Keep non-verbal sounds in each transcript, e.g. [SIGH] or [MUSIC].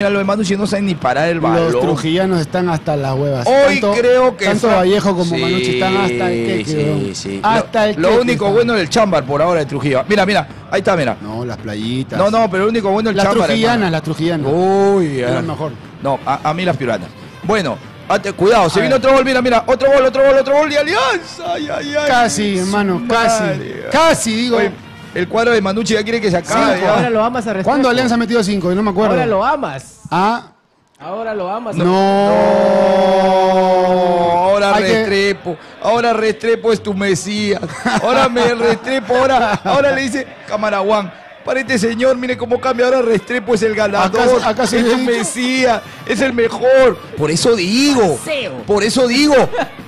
Mira, los de Manucci no saben ni parar el balón. Los trujillanos están hasta las huevas. Hoy Tanto- creo que Tanto Vallejo como Sí, Manucci están hasta el queque, sí, sí. Hasta lo, el lo único están. bueno es el chámbar por ahora de Trujillo. Mira, mira, ahí está, mira. No, las playitas. No, no, pero lo único bueno es el Las chámbar. trujillanas, las trujillanas. Uy, Es mejor. No, a, a mí las piuranas. Bueno, ate- cuidado, se A viene ver. otro gol, mira, mira, otro gol, otro gol, otro gol de Alianza. Ay, ay, ay. Casi, hermano, casi. Madre. Casi, digo. Oye, el cuadro de Manucci ya quiere que se acabe. Cinco, ya. Ahora lo amas a Restrepo. ¿Cuándo Alianza ha metido cinco? Yo no me acuerdo. Ahora lo amas. Ah, Ahora lo amas. no. Ahora Hay que- Restrepo, ahora Restrepo es tu Mesías. Ahora me Restrepo, ahora, ahora le dice Camaraguán. Para este señor, mire cómo cambia ahora Restrepo es el ganador, ¿Acaso- acaso es dicho? Mesías, es el mejor. Por eso digo, Fariseo. por eso digo,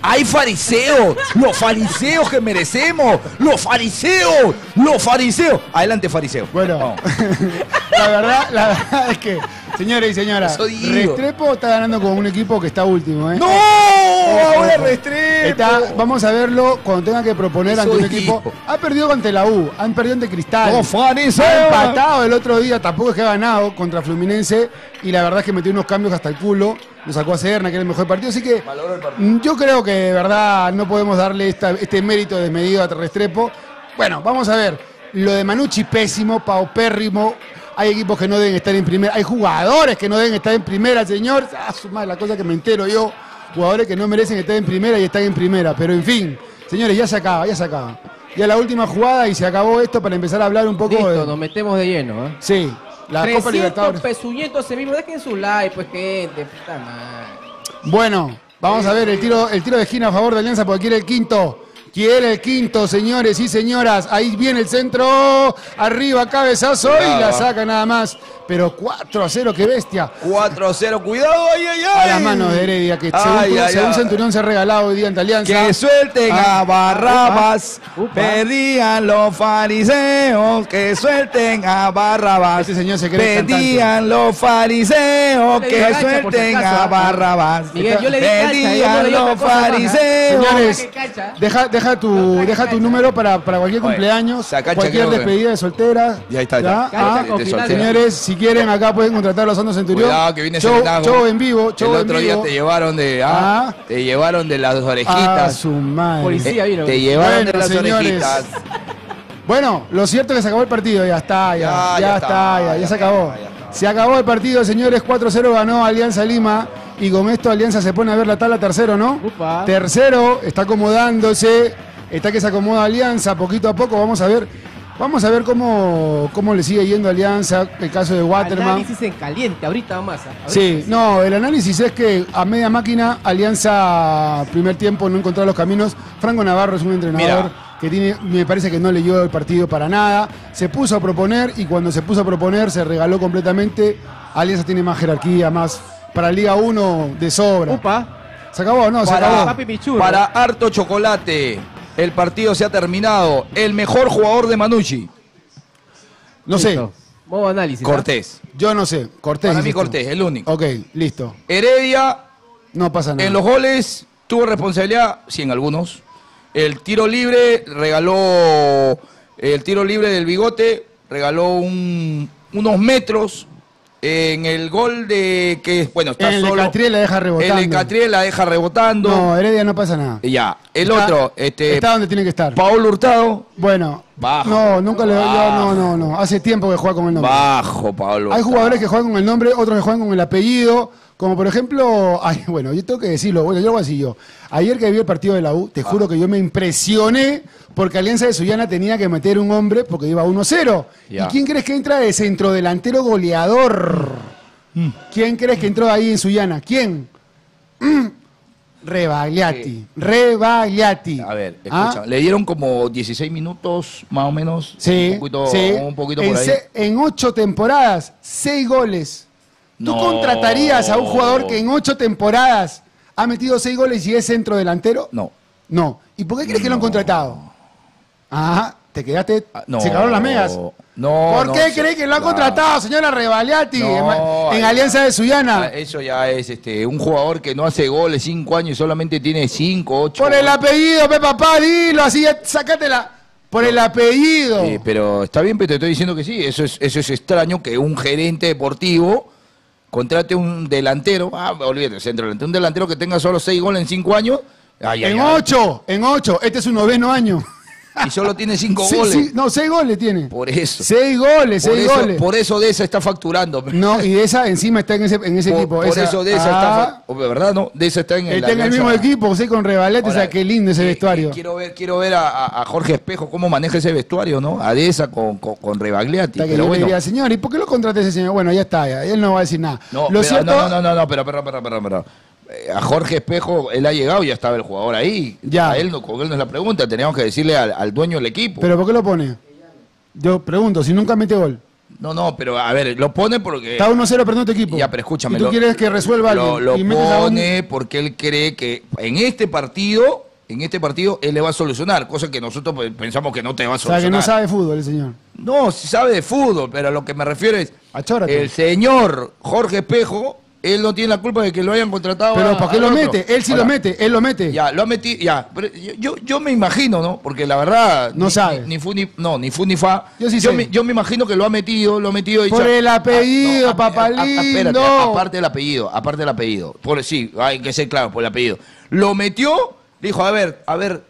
hay fariseos, los fariseos que merecemos, los fariseos, los fariseos. Adelante fariseo. Bueno, [LAUGHS] la verdad, la verdad es que, señores y señoras. Restrepo está ganando con un equipo que está último, ¿eh? ¡No! Ahora Restrepo. Está- vamos a verlo cuando tenga que proponer Eso ante un equipo. Ha perdido ante la U, han perdido ante Cristal. ¡Oh, fariseo! Ha empatado el otro día, tampoco es que ha ganado contra Fluminense. Y la verdad es que metió unos cambios hasta el culo. Lo sacó a Serna, que era el mejor partido. Así que partido. mm, yo creo que de verdad no podemos darle esta- este mérito desmedido a Restrepo. Bueno, vamos a ver. Lo de Manucci, pésimo, paupérrimo. Hay equipos que no deben estar en primera. Hay jugadores que no deben estar en primera, señor. Ah, su madre, la cosa que me entero yo. Jugadores que no merecen estar en primera y están en primera. Pero en fin, señores, ya se acaba, ya se acaba. Ya la última jugada y se acabó esto para empezar a hablar un poco Listo, de. nos metemos de lleno. ¿eh? Sí, la Copa 300 Libertadores. pesuñetos se mismo. Dejen su like, pues, gente. Puta madre. Bueno, vamos a ver el tiro, el tiro de esquina a favor de Alianza porque quiere el quinto. Quiere el quinto, señores y señoras. Ahí viene el centro. Arriba, cabezazo y la saca nada más. Pero 4 a 0, qué bestia. 4 a 0, cuidado, ay, ay, A ay. las manos de Heredia, que según, Ay, ay, según ay. Centurión se ha regalado hoy día ante Alianza. Que suelten Ah, a upa, upa. pedían los fariseos, que suelten a Barrabás. Este señor se cree Pedían los fariseos, que cancha, por si suelten acaso, a ah. Barrabás. Miguel, yo le di Pedían di los ¿ah? fariseos. Señores, deja, deja tu, deja tu número para, para cualquier Oye, cumpleaños, cualquier despedida de soltera. Ya está, ya. Ah. Señores, si quieren, acá pueden contratar a los Santos Centurión. Cuidado que viene show, show en vivo, show El en otro vivo. día te llevaron de, ah, Ah. te llevaron de las Ah, orejitas. su madre. Policía. Vino. te llevaron Bueno, de las señores. orejitas. Bueno, lo cierto es que se acabó el partido, ya está, ya, Ya, ya, ya está, está, ya, ya ya se acabó. Se acabó el partido, señores, 4-0 ganó Alianza Lima y con esto Alianza se pone a ver la tabla tercero, ¿no? Upa. Tercero, está acomodándose, está que se acomoda Alianza poquito a poco, vamos a ver, vamos a ver cómo, cómo le sigue yendo a Alianza, el caso de Waterman. Análisis en caliente, ahorita. ¿ah? Ahorita Sí, no, el análisis es que a media máquina, Alianza, primer tiempo, no encontró los caminos. Franco Navarro es un entrenador Mira. que tiene, me parece que no leyó el partido para nada. Se puso a proponer y cuando se puso a proponer se regaló completamente. Alianza tiene más jerarquía, más para Liga 1 de sobra. Upa. ¿Se acabó? No, se acabó. Papi. Para harto chocolate, el partido se ha terminado. El mejor jugador de Manucci, No sé. Modo análisis. ¿ah? Cortés. yo no sé. Cortés. Para mí. Cortés, el único. Ok, listo. Heredia, No pasa nada. en los goles, tuvo responsabilidad, sí, en algunos. El tiro libre, regaló el tiro libre del bigote, regaló un- unos metros. En el gol de que, bueno, está el solo. Catriel la deja rebotando. El Catriel la deja rebotando. No, Heredia no pasa nada. Y ya. El Está- otro, este. Está donde tiene que estar. Paolo Hurtado. Bueno, Bajo. no, nunca le no, no, no. Hace tiempo que juega con el nombre. Bajo, Pablo. Hay jugadores que juegan con el nombre, otros que juegan con el apellido. Como por ejemplo, [LAUGHS] ay, bueno, yo tengo que decirlo, bueno, yo lo voy a decir yo. Ayer que vi el partido de la U, te juro que yo me impresioné porque Alianza de Sullana tenía que meter un hombre porque iba 1-0. Ya. ¿Y quién crees que entra de centrodelantero goleador? ¿Quién crees que entró ahí en Sullana? ¿Quién? Mm, Rebagliati. Rebagliati. A ver, ¿Ah? escucha. Le dieron como 16 minutos, más o menos. Sí, Un poquito, sí. un poquito en, por ahí. en ocho temporadas, seis goles. ¿Tú No. contratarías a un jugador que en ocho temporadas ha metido seis goles y es centro delantero? No. No. ¿Y por qué crees que lo han contratado? Ah, te quedaste. Ah, no. Se cagaron las megas. No. ¿Por no, qué crees que lo han contratado, señora Revaliati, en, Alianza de Sullana? Ah, Eso ya es este un jugador que no hace goles cinco años y solamente tiene cinco, ocho. Por el apellido, pe papá, dilo así, sácatela. Por el apellido. Sí, pero está bien, pero te estoy diciendo que sí. Eso es, eso es extraño que un gerente deportivo contrate un delantero, ah, olvídate, centro delantero, un delantero que tenga solo seis goles en cinco años, ay, En ay, ocho, en ocho. Este es su noveno año. Y solo tiene cinco Sí, goles. sí, no, seis goles tiene. Por eso. Seis goles, por, seis eso goles. por eso de esa está facturando. No, y esa encima está en ese, en ese Por- equipo. por esa- eso de esa Ah, está, fa- ¿verdad? No, de esa está en el Está en el mismo equipo, sí, con Rebalete, o sea, qué lindo ese eh, vestuario. eh, quiero ver, quiero ver a, Jorge Espejo cómo maneja ese vestuario, ¿no? A Deza con, con, con Rebagliati. Que Pero yo bueno, diría, señor, ¿y por qué lo contraté ese señor? Bueno, ya está, ya, él no va a decir nada. no, lo pero- cierto, no, no, no, no, pero, pero, pero, pero, pero. A Jorge Espejo, él ha llegado y ya estaba el jugador ahí. Ya. A él no, con él no es la pregunta, teníamos que decirle al, al dueño del equipo. ¿pero por qué lo pone? Yo pregunto, si nunca mete gol. no, no, pero a ver, lo pone porque. Está 1-0 perdiendo tu equipo. Ya, pero escúchame. Y tú lo- quieres que resuelva lo, alguien. lo y metes a un- pone porque él cree que en este partido, en este partido, él le va a solucionar, cosa que nosotros pensamos que no te va a O sea, solucionar. que no sabe fútbol el señor. No, sí sabe de fútbol, pero a lo que me refiero es. Achórate. El señor Jorge Espejo, él no tiene la culpa de que lo hayan contratado. Pero a- ¿por qué lo otro. mete? Él sí Ahora, lo mete, él lo mete. Ya, lo ha metido, ya. Pero yo, yo, yo me imagino, ¿no? Porque la verdad. No ni, sabe. Ni, fu ni, no, ni fu ni fa. Yo sí sé. Me, yo me imagino que lo ha metido, lo ha metido. y Por ya- el apellido, papá a- espérate, aparte del apellido, aparte del apellido. Por, sí, hay que ser claro, por el apellido. Lo metió, dijo, a ver, a ver,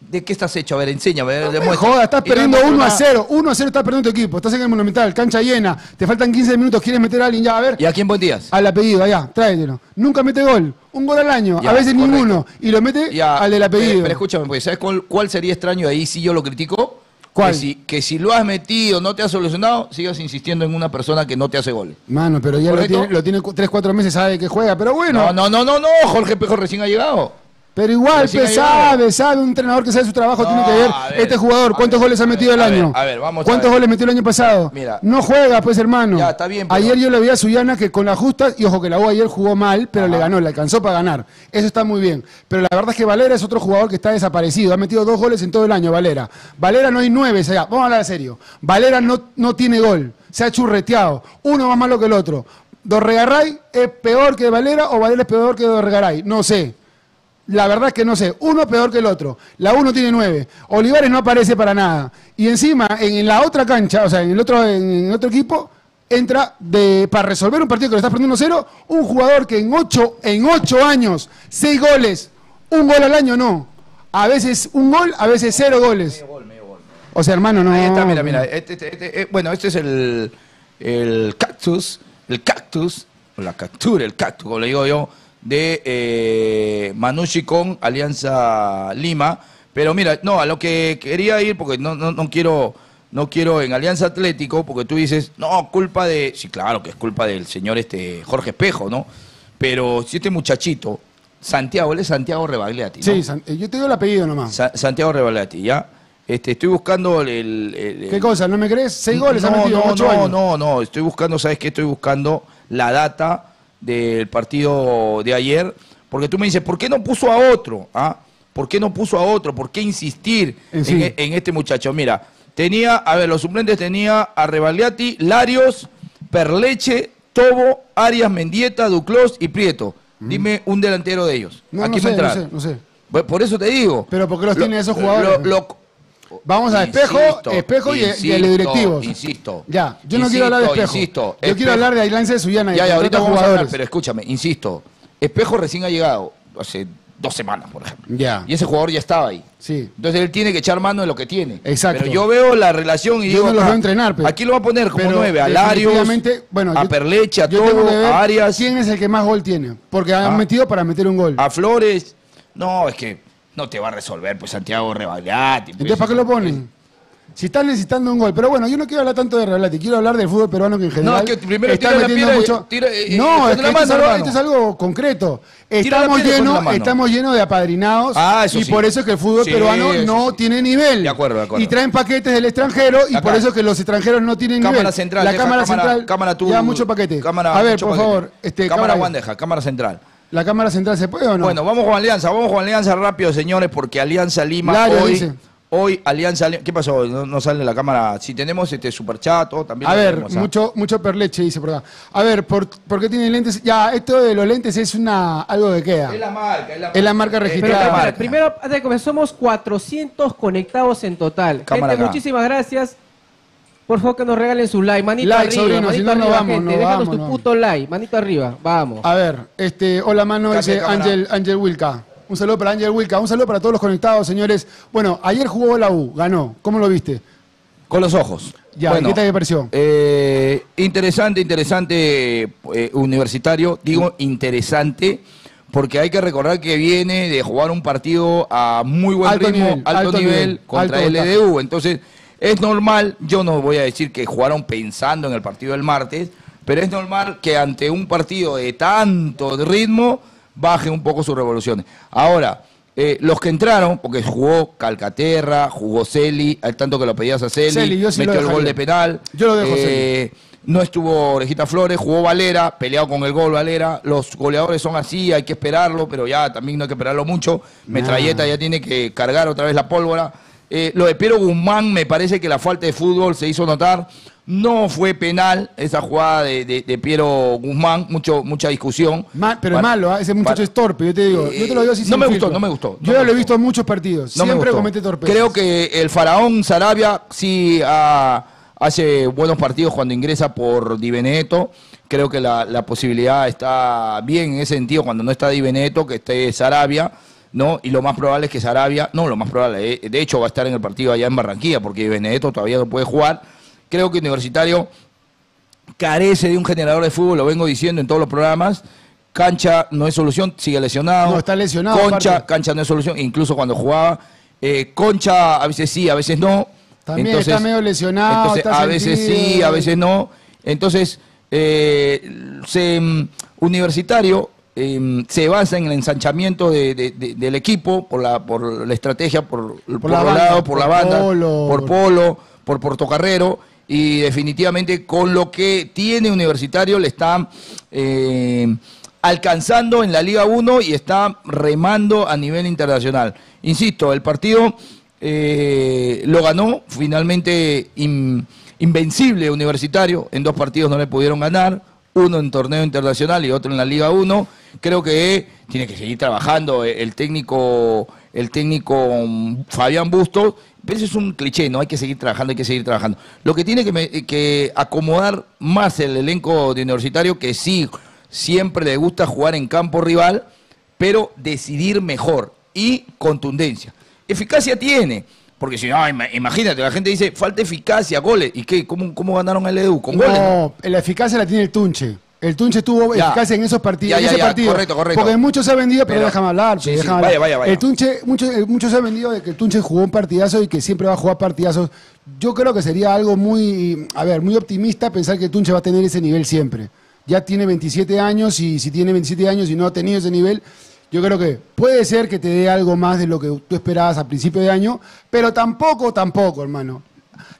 ¿de qué estás hecho? A ver, enséñame, a ver, No me jodas, estás perdiendo demostró 1 a nada. 0. 1 a 0 estás perdiendo tu equipo. Estás en el Monumental, cancha llena. Te faltan 15 minutos, quieres meter a alguien ya. A ver, ¿Y a quién buen días? al apellido, allá, tráetelo. Nunca mete gol. Un gol al año, Ya, a veces correcto. ninguno. Y lo mete Ya, al del apellido. Pero, pero escúchame, pues, ¿sabes cuál, cuál sería extraño ahí si yo lo critico? ¿Cuál? Que si, que si lo has metido, no te has solucionado, sigas insistiendo en una persona que no te hace goles. Mano, pero ya lo tiene, lo tiene 3, 4 meses, sabe que juega. Pero bueno, No, no, no, no, no, Jorge Pejo recién ha llegado. Pero igual, llegado. sabe, sabe. Un entrenador que sabe su trabajo No, tiene que ver. este jugador, ¿cuántos goles ha metido el ver, año? a ver, vamos a ¿Cuántos goles metió el año pasado? Mira. No juega, pues, hermano. Ya, está bien, pero- Ayer yo le vi a Suyana que con la justa, y ojo que la U ayer jugó mal, pero le ganó, le alcanzó para ganar. Eso está muy bien. Pero la verdad es que Valera es otro jugador que está desaparecido. Ha metido dos goles en todo el año, Valera. Valera no hay nueve, o sea, vamos a hablar de serio. Valera no, no tiene gol, se ha churreteado. Uno más malo que el otro. ¿Dorregaray es peor que Valera o Valera es peor que Dorregaray? No sé. La verdad es que no sé, uno peor que el otro. La uno tiene nueve. Olivares no aparece para nada. Y encima, en, la otra cancha, o sea, en el otro, en, el otro equipo, entra de, para resolver un partido que lo estás perdiendo cero, un jugador que en ocho, en ocho años, seis goles, un gol al año no. A veces un gol, a veces cero goles. O sea, hermano, no. Ahí está, mira, mira. Este, este, este, eh, bueno, este es el, el cactus, el cactus, o la captura, el cactus, como le digo yo, de eh, Manucci con Alianza Lima. Pero mira, no, a lo que quería ir, porque no, no, no quiero, no quiero en Alianza Atlético, porque tú dices, no, culpa de. Sí, claro que es culpa del señor este Jorge Espejo, ¿no? Pero si este muchachito, Santiago, él es Santiago Rebagliati, ¿no? Sí, San- eh, yo te digo el apellido nomás. Sa- Santiago Rebagliati, ¿ya? Este, estoy buscando el... el- el- ¿Qué cosa? ¿No me crees? Seis goles no, ha metido en no, no, años. no, no, estoy buscando, ¿sabes qué? Estoy buscando la data del partido de ayer, porque tú me dices, ¿por qué no puso a otro? ¿Ah? ¿Por qué no puso a otro? ¿Por qué insistir en, sí. e- en este muchacho? Mira, tenía, a ver, los suplentes tenía a Rebagliati, Larios, Perleche, Tobo, Arias, Mendieta, Duclos y Prieto. Dime un delantero de ellos. No, ¿A no sé, no sé, no sé. Por eso te digo. Pero ¿por qué los Lo- tiene esos jugadores? lo- lo- Vamos a Espejo, Insisto, Espejo y, y a los insisto, directivos. Insisto. Ya, yo no quiero hablar de Espejo. Insisto. yo Espejo- quiero hablar de Ailanza de Suyana y Ya, ya, ahorita vamos a hablar, pero escúchame, insisto. Espejo recién ha llegado hace dos semanas, por ejemplo. Ya. Y ese jugador ya estaba ahí. Sí. Entonces él tiene que echar mano de lo que tiene. Exacto. Pero yo veo la relación y Yo digo. no los acá, veo entrenar, pero- Aquí lo va a poner como nueve. A Larios, bueno, a yo- Perleche, a yo a Arias, ¿Quién es el que más gol tiene? Porque han Ah. metido para meter un gol. a Flores. No, es que no te va a resolver, pues Santiago Rebagliati. pues. Entonces, ¿para qué lo ponen? Si están necesitando un gol. Pero bueno, yo no quiero hablar tanto de Regalati, quiero hablar del fútbol peruano que en general. es que primero está tira la metiendo y- mucho. tira- eh, eh, no, pon es que esto, es algo, hermano. esto es algo concreto. Estamos llenos, estamos llenos de apadrinados. Ah, eso y sí. por eso es que el fútbol Sí, peruano no sí. tiene nivel. De acuerdo, de acuerdo. Y traen paquetes del extranjero y Acá. por eso es que los extranjeros no tienen Cámara nivel. central, La deja, cámara, cámara- central cámara tú- mucho paquete. Cámara, A ver, por paquete. favor. Este, cámara cámara- Wandeja, cámara central. ¿La cámara central se puede o no? Bueno, vamos con Alianza, vamos con Alianza rápido, señores, porque Alianza Lima Lario hoy, dice. hoy Alianza Lima, ¿qué pasó? No, no sale la cámara. Si tenemos este superchato, también A ver, tenemos, ¿ah? mucho, mucho perleche, dice por acá. A ver, ¿por, por qué tiene lentes? Ya, esto de los lentes es una algo que queda. Es la marca, es la Es la marca Pero, registrada. primero, antes de comenzar, somos 400 conectados en total. Cámara Gente, acá. muchísimas gracias. Por favor que nos regalen su like, manito Like, arriba, sobrino, manito si no, no arriba, vamos, gente. no Déjanos vamos, tu no puto like, manito arriba, vamos. A ver, este, hola mano, dice. Ángel, Ángel Wilca. Un saludo para Ángel Wilca, un saludo para todos los conectados, señores. Bueno, ayer jugó la U, ganó. ¿Cómo lo viste? Con los ojos. Ya, Bueno, ¿qué te pareció? eh, interesante, interesante eh, universitario. Digo interesante porque hay que recordar que viene de jugar un partido a muy buen Alto ritmo, nivel, alto, alto nivel, nivel, contra alto el LDU. Entonces, es normal, yo no voy a decir que jugaron pensando en el partido del martes, pero es normal que ante un partido de tanto ritmo baje un poco sus revoluciones. Ahora, eh, los que entraron, porque jugó Calcaterra, jugó Celi, al tanto que lo pedías a Celi, sí metió el gol de penal. Yo lo dejo, eh, no estuvo Orejita Flores, jugó Valera, peleado con el gol Valera. Los goleadores son así, hay que esperarlo, pero ya también no hay que esperarlo mucho. Metralleta ya tiene que cargar otra vez la pólvora. Eh, lo de Piero Guzmán, me parece que la falta de fútbol se hizo notar. No fue penal esa jugada de, de- de Piero Guzmán, mucho, mucha discusión. Pero es malo, ¿ah? ese muchacho para- es torpe, yo te digo. Yo te lo digo así Eh, sin no me filtro. gustó, no me gustó, no Yo me ya lo he visto en muchos partidos. No Siempre comete torpeza. Creo que el faraón Sarabia sí ha- hace buenos partidos cuando ingresa por Di Benedetto. Creo que la, la posibilidad está bien en ese sentido cuando no está Di Benedetto, que esté Sarabia. ¿No? Y lo más probable es que Sarabia, no, lo más probable, eh, de hecho va a estar en el partido allá en Barranquilla, porque Benedetto todavía no puede jugar. Creo que Universitario carece de un generador de fútbol, lo vengo diciendo en todos los programas. Cancha no es solución, sigue lesionado. No, está lesionado, Concha, aparte. cancha no es solución, incluso cuando jugaba. eh, Concha a veces sí, a veces no. También está medio lesionado, entonces, está a veces sentido. sí, a veces no. Entonces, eh, se, mm, Universitario eh, se basa en el ensanchamiento de- de- de- del equipo por la, por la estrategia, por, por, la banda, lados, por, por la banda, Polo. por Polo, por Portocarrero y definitivamente con lo que tiene Universitario le está eh, alcanzando en la Liga 1 y está remando a nivel internacional. Insisto, el partido eh, lo ganó finalmente in- invencible Universitario, en dos partidos no le pudieron ganar, uno en torneo internacional y otro en la Liga 1. Creo que tiene que seguir trabajando eh, el técnico, el técnico mm, Fabián Bustos, pero eso es un cliché, ¿no? Hay que seguir trabajando, hay que seguir trabajando. Lo que tiene que, me- que acomodar más el elenco de Universitario, que sí, siempre le gusta jugar en campo rival, pero decidir mejor y contundencia. Eficacia tiene, porque si no, ima- imagínate, la gente dice, falta eficacia, goles. ¿Y qué? ¿Cómo, cómo ganaron el EDU? Con goles. No, la eficacia la tiene el Tunche. El Tunche tuvo Ya. eficacia en esos partidos. Ya, en ya, ese partido. correcto, correcto. Porque muchos se han vendido, pero, Pero- déjame hablar. Sí, sí, déjame vaya, vaya, vaya. El Tunche, muchos, eh, muchos se han vendido de que el Tunche jugó un partidazo y que siempre va a jugar partidazos. Yo creo que sería algo muy, a ver, muy optimista pensar que el Tunche va a tener ese nivel siempre. Ya tiene 27 años y si tiene 27 años y no ha tenido ese nivel, yo creo que puede ser que te dé algo más de lo que tú esperabas a principio de año, pero tampoco, tampoco, hermano.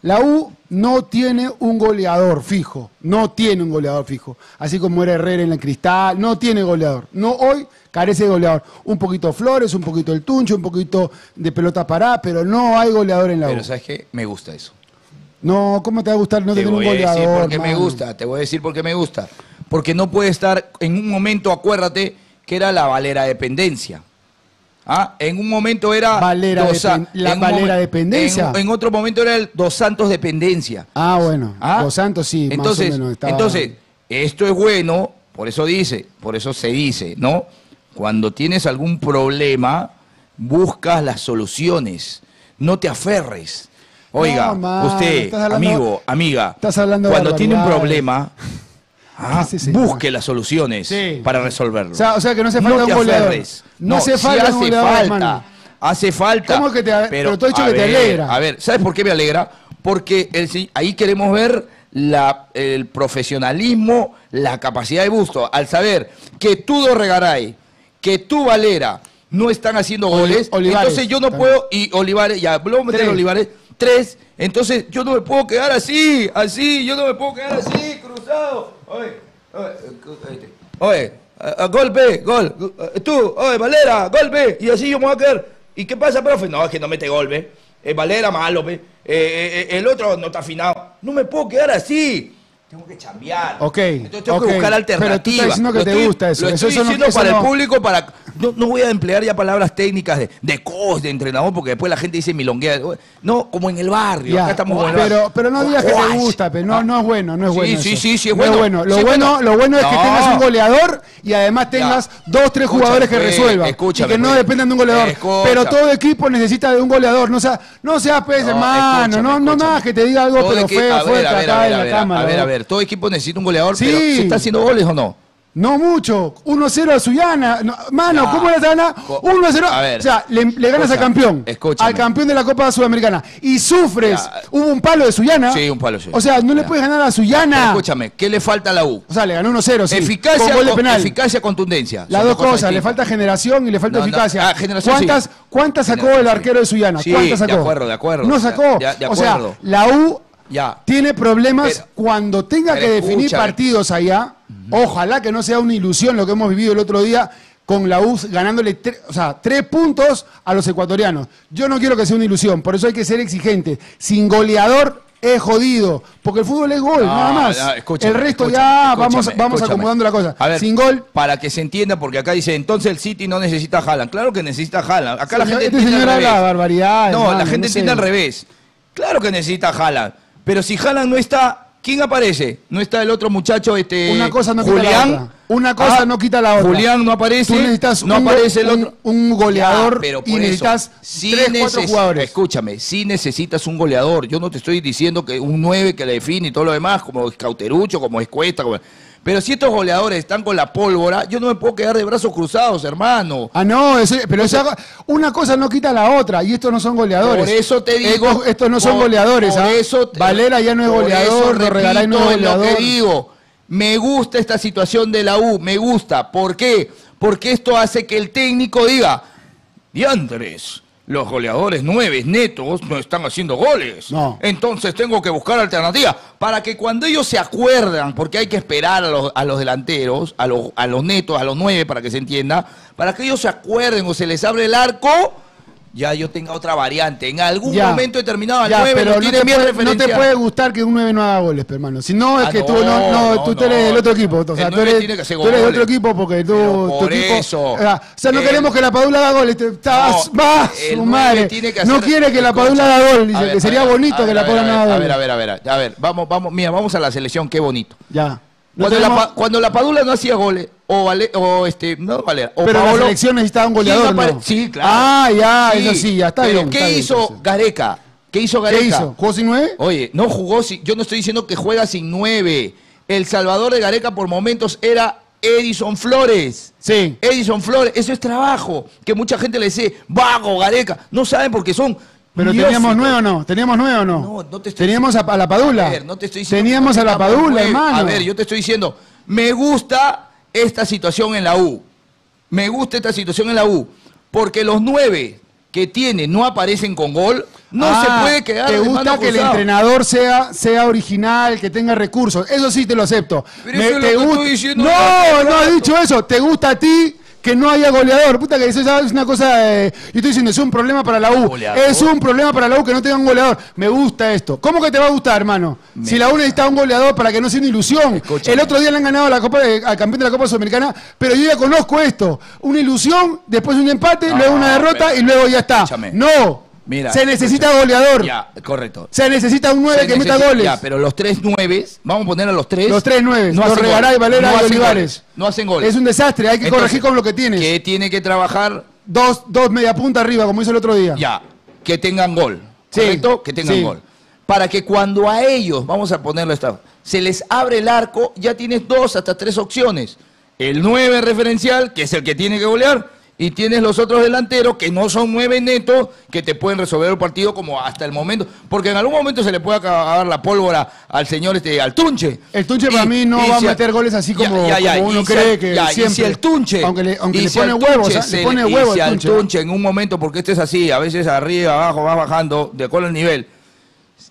La U no tiene un goleador fijo, no tiene un goleador fijo. Así como era Herrera en la Cristal, no tiene goleador. No hoy carece de goleador. Un poquito Flores, un poquito el Tuncho, un poquito de pelota parada, pero no hay goleador en la U. Pero ¿sabes qué? Me gusta eso. No, ¿cómo te va a gustar no te tener un voy a decir goleador? por qué me gusta, te voy a decir por qué me gusta. Porque no puede estar, en un momento, acuérdate, que era la Valera dependencia. ¿Ah? En un momento era Valera Dos la Valera dependencia. En, en otro momento era el Dos Santos dependencia. Ah, bueno. ¿Ah? Los Santos sí, entonces, más o menos. estaba- Entonces, esto es bueno, por eso dice, por eso se dice, ¿no? Cuando tienes algún problema, buscas las soluciones, no te aferres. Oiga, No, usted, hablando- amigo, amiga, estás hablando cuando tiene un problema, ah, busque las soluciones Sí. para resolverlo. O sea, o sea que no hace falta te un goleador. aferres. No hace sí falta un hace goleador, falta. Hace falta. ¿Cómo que te a- pero has dicho a que te ver, alegra? A ver, ¿sabes por qué me alegra? Porque el ahí queremos ver la- el profesionalismo, la capacidad de Busto. Al saber que tú, Regaray, que tú, Valera, no están haciendo goles, Olivares entonces yo no también. puedo, y Olivares, ya, luego meter Tres. Olivares, tres, entonces yo no me puedo quedar así, así, yo no me puedo quedar así, cruzado. Oye, oye, eh, oye, a- a golpe, gol, eh, tú, oye, Valera, golpe, y así yo me voy a quedar. ¿Y qué pasa, profe? No, es que no mete golpe. Eh, Valera malo, pe. Eh, eh, eh, el otro no está afinado. No me puedo quedar así. Tengo que chambear. Ok, Entonces tengo que buscar Pero tú estás alternativas. diciendo que Lo te estoy- gusta eso. Lo estoy eso no- diciendo eso para no- el público para, no, no voy a emplear ya palabras técnicas de, de coach, de entrenador, porque después la gente dice milonguea. No, como en el barrio. Ya, Acá estamos como en el pero, barrio. pero no digas que te gusta, pero no, no es bueno, no es Sí, bueno. sí, eso. sí, sí, es No bueno. Lo Sí, bueno, bueno. lo bueno es que tengas un goleador y además tengas dos, tres Escúchame, jugadores que pues, resuelvan. Y escúchame, que no pues. dependan de un goleador. Escúchame. Pero todo equipo necesita de un goleador. No sea, no sea pues, No, hermano. No, no nada que te diga algo, pero feo, fuerte acá en la cámara. A ver, a ver, todo equipo necesita un goleador, pero ¿se está haciendo goles o no? No mucho. 1-0 a Suyana. No, mano, Ya. ¿cómo le gana? Co- 1-0. A ver. O sea, le, le ganas al campeón. escúchame. Al campeón de la Copa Sudamericana. Y sufres. Hubo un palo de Suyana. Sí, un palo, sí. O sea, no le puedes ganar a Suyana. escúchame, ¿qué le falta a la U? O sea, le ganó 1-0, sí. eficacia, con gol de con- penal. eficacia, contundencia. Las dos cosas, le falta generación y le falta No, no, eficacia. ah, generación ¿Cuántas, sí. ¿Cuántas sacó Generación el arquero de Suyana? Sí, ¿Cuántas de acuerdo, de acuerdo. No sacó. Ya, de O sea, acuerdo. la U Ya. tiene problemas Pero- cuando tenga que definir partidos allá. Ojalá que no sea una ilusión lo que hemos vivido el otro día con la U ganándole o sea, tres puntos a los ecuatorianos. Yo no quiero que sea una ilusión, por eso hay que ser exigente. Sin goleador es jodido, porque el fútbol es gol, nada más. el resto escúchame, ya vamos, escúchame, vamos acomodando la cosa. A ver, Sin gol, Para que se entienda, porque acá dice, entonces el City no necesita Haaland. Claro que necesita Haaland. Acá la Señor, gente este entiende señor al habla revés. barbaridades, No, hermano, la gente no entiende sé. al revés. Claro que necesita Haaland. Pero si Haaland no está, ¿quién aparece? No está el otro muchacho, este. Una cosa no quita Julián. la otra. Una cosa Ah, no quita la otra. Julián no aparece. Tú necesitas no un, aparece el un- otro. un goleador Ya, pero y por eso, necesitas sí tres, cuatro jugadores. Escúchame, sí necesitas un goleador. Yo no te estoy diciendo que un 9 que le define y todo lo demás, como es Cauterucho, como es Cuesta. como- Pero si estos goleadores están con la pólvora, yo no me puedo quedar de brazos cruzados, hermano. Ah, no, pero esa- una cosa no quita la otra y estos no son goleadores. Por eso te digo. Estos, estos no son por- goleadores. por ¿ah? eso te- Valera ya no es goleador, eso Regaray no es repito goleador. Lo que digo, me gusta esta situación de la U, me gusta. ¿Por qué? Porque esto hace que el técnico diga, diantres, los goleadores nueve netos no están haciendo goles. No. Entonces tengo que buscar alternativas. Para que cuando ellos se acuerdan, porque hay que esperar a los, a los delanteros, a los, a los netos, a los nueve, para que se entienda, para que ellos se acuerden o se les abre el arco, ya yo tenga otra variante. En algún Ya. momento determinado, al Ya, 9 pero no no tiene te, bien puede, no te puede gustar que un 9 no haga goles, hermano. Si no, es Ah, que tú no, no, no, no, tú, tú no. eres del otro equipo. O sea, tú eres, tiene que hacer tú eres de otro goles. equipo porque tú, Pero tu por equipo. eso, o sea, o sea, no el- queremos que la Padula haga goles. Te- No, su nueve madre. no quiere que la. Padula haga gol. Dice ver, que sería ver, bonito a que ver, la ver, Padula no haga ver, gol. a ver, a ver, a ver, a ver, vamos, vamos, mira, vamos a la selección, qué bonito. Ya. No tenemos- cuando la Padula no hacía goles, o, Vale, o este, no Valera, o Pero la Paolo, selección necesitaba un ¿quién goleador, ¿no? Sí, claro. Ah, ya, eso sí, ya está pero bien, ¿Qué está hizo. Gareca? ¿Qué hizo Gareca? ¿Qué hizo? ¿Jugó sin 9? Oye, no jugó, sin- yo no estoy diciendo que juega sin nueve. El salvador de Gareca por momentos era Edison Flores. Sí. Edison Flores, eso es trabajo. Que mucha gente le dice, vago, Gareca. No saben porque son. Pero teníamos nueve o no, teníamos nueve o no. No, no te estoy teníamos a, a la Padula. A ver, no te estoy diciendo teníamos a la Padula, nueve. hermano. A ver, yo te estoy diciendo, me gusta esta situación en la U. Me gusta esta situación en la U. Porque los nueve que tiene no aparecen con gol, no Ah, se puede quedar Te gusta que el entrenador sea, sea original, que tenga recursos. Eso sí te lo acepto. Pero eso es lo que gust- estoy diciendo No, no has rato. dicho eso. Te gusta a ti que no haya goleador. Puta que eso es una cosa. eh, yo estoy diciendo, es un problema para la U. Goleador. Es un problema para la U que no tenga un goleador. Me gusta esto. ¿Cómo que te va a gustar, hermano? si la U necesita un goleador para que no sea una ilusión. Escúchame. El otro día le han ganado la Copa de- al campeón de la Copa Sudamericana, pero yo ya conozco esto. Una ilusión, después un empate, No, luego una derrota pero- y luego ya está. escúchame. No. Mira, se necesita goleador. Ya, correcto. Se necesita un 9 Se que meta necesita- goles. Ya, pero los tres nueves, vamos a poner a los tres. Los tres nueve, los hacen Regaray, goles. Valera y hacen Olivares. No hacen goles. Es un desastre, hay que Entonces, corregir con lo que tienes. ¿Qué tiene que trabajar? Dos, dos media punta arriba, como hizo el otro día. Ya, que tengan gol. Sí, ¿Correcto? Que tengan sí. gol. Para que cuando a ellos, vamos a ponerlo esta, se les abre el arco, ya tienes dos hasta tres opciones. El 9 referencial, que es el que tiene que golear, y tienes los otros delanteros que no son nueve netos, que te pueden resolver el partido como hasta el momento. Porque en algún momento se le puede acabar la pólvora al señor este, al Tunche. El Tunche Y- para mí no va a meter goles así como, ya, ya, como uno si cree que ya, y siempre. si el Tunche. Aunque le, aunque le pone huevos, Tunche ¿ah? le pone huevos si al al Tunche. Tunche en un momento, porque este es así, a veces arriba, abajo, va bajando, de acuerdo al nivel.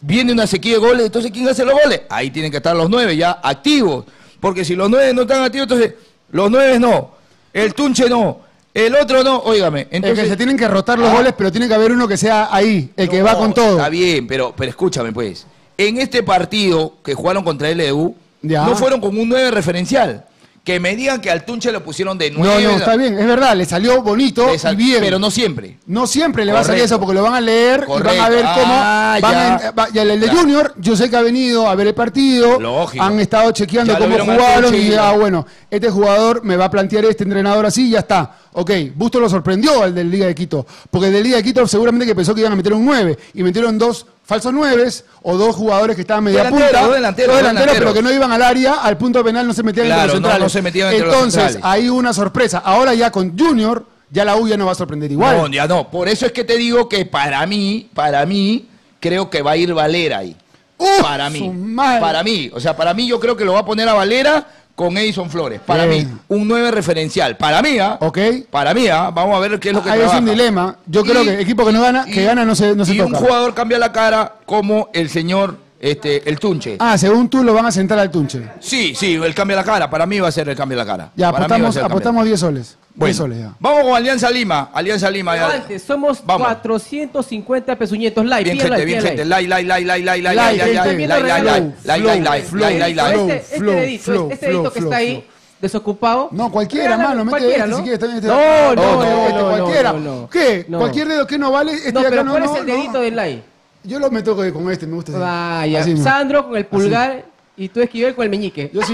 Viene una sequía de goles, entonces ¿quién hace los goles? Ahí tienen que estar los nueve ya activos. Porque si los nueve no están activos, entonces los nueve no, el Tunche no, el otro no, óigame. Es Entonces, que se tienen que rotar los Ah. goles, pero tiene que haber uno que sea ahí, el que va con todo. Está bien, pero, pero escúchame pues. En este partido que jugaron contra LDU, Ya. no fueron con un 9 referencial. Que me digan que al Tunche lo pusieron de No, nueve. no, está bien, es verdad, le salió bonito Le sal- y bien. Pero no siempre. No siempre le va a salir eso porque lo van a leer y van a ver cómo Ah, van ya. a- y el de. Junior, yo sé que ha venido a ver el partido, Lógico. han estado chequeando Ya cómo jugaron y ah, bueno, este jugador me va a plantear este entrenador así y ya está. Ok, Busto lo sorprendió al del Liga de Quito, porque el del Liga de Quito seguramente que pensó que iban a meter un 9 y metieron dos falsos 9 o dos jugadores que estaban media punta, dos delanteros, pero que no iban al área, al punto penal no se metían entre Claro, los no, centrales. no se metían entre Entonces, hay una sorpresa. Ahora ya con Junior, ya la U ya no va a sorprender igual. No, ya no. Por eso es que te digo que para mí, para mí, creo que va a ir Valera ahí. ¡Uf, para mí. Para mí. O sea, para mí yo creo que lo va a poner a Valera con Edison Flores. Para Bien. mí, un 9 referencial. Para mí, ¿ah? Ok. Para mí, ¿ah? Vamos a ver qué es lo que Ahí es un dilema. Yo creo que equipo que no gana, que gana no se, no se y toca. un jugador cambia la cara como el señor, este, el Tunche. Ah, según tú lo van a sentar al Tunche. Sí, sí, el cambia la cara. Para mí va a ser el cambio de la cara. Ya, Para apostamos, cambio. apostamos 10 soles. Bueno, 10 soles ya. Vamos con Alianza Lima. Alianza Lima. Antes, somos Vamos. 450 pesuñetos. Like, Bien gente, bien gente. ahí. Like, like, like, like, like, like, Like, like, like, gente. like, like, like, like, like, like, Flow, like, like, like. flow, Este, que está ahí, desocupado. No, cualquiera, mano. Mete cualquiera, este ¿no? si quieres también. Este No, este, no, no, no, cualquiera. no, no. ¿Qué? No. Cualquier dedo que no vale, este No, pero no, ¿cuál es el no. dedito del like? Yo lo meto con este, me gusta. Vaya. Sandro con el pulgar y tú esquivel con el meñique. Yo sí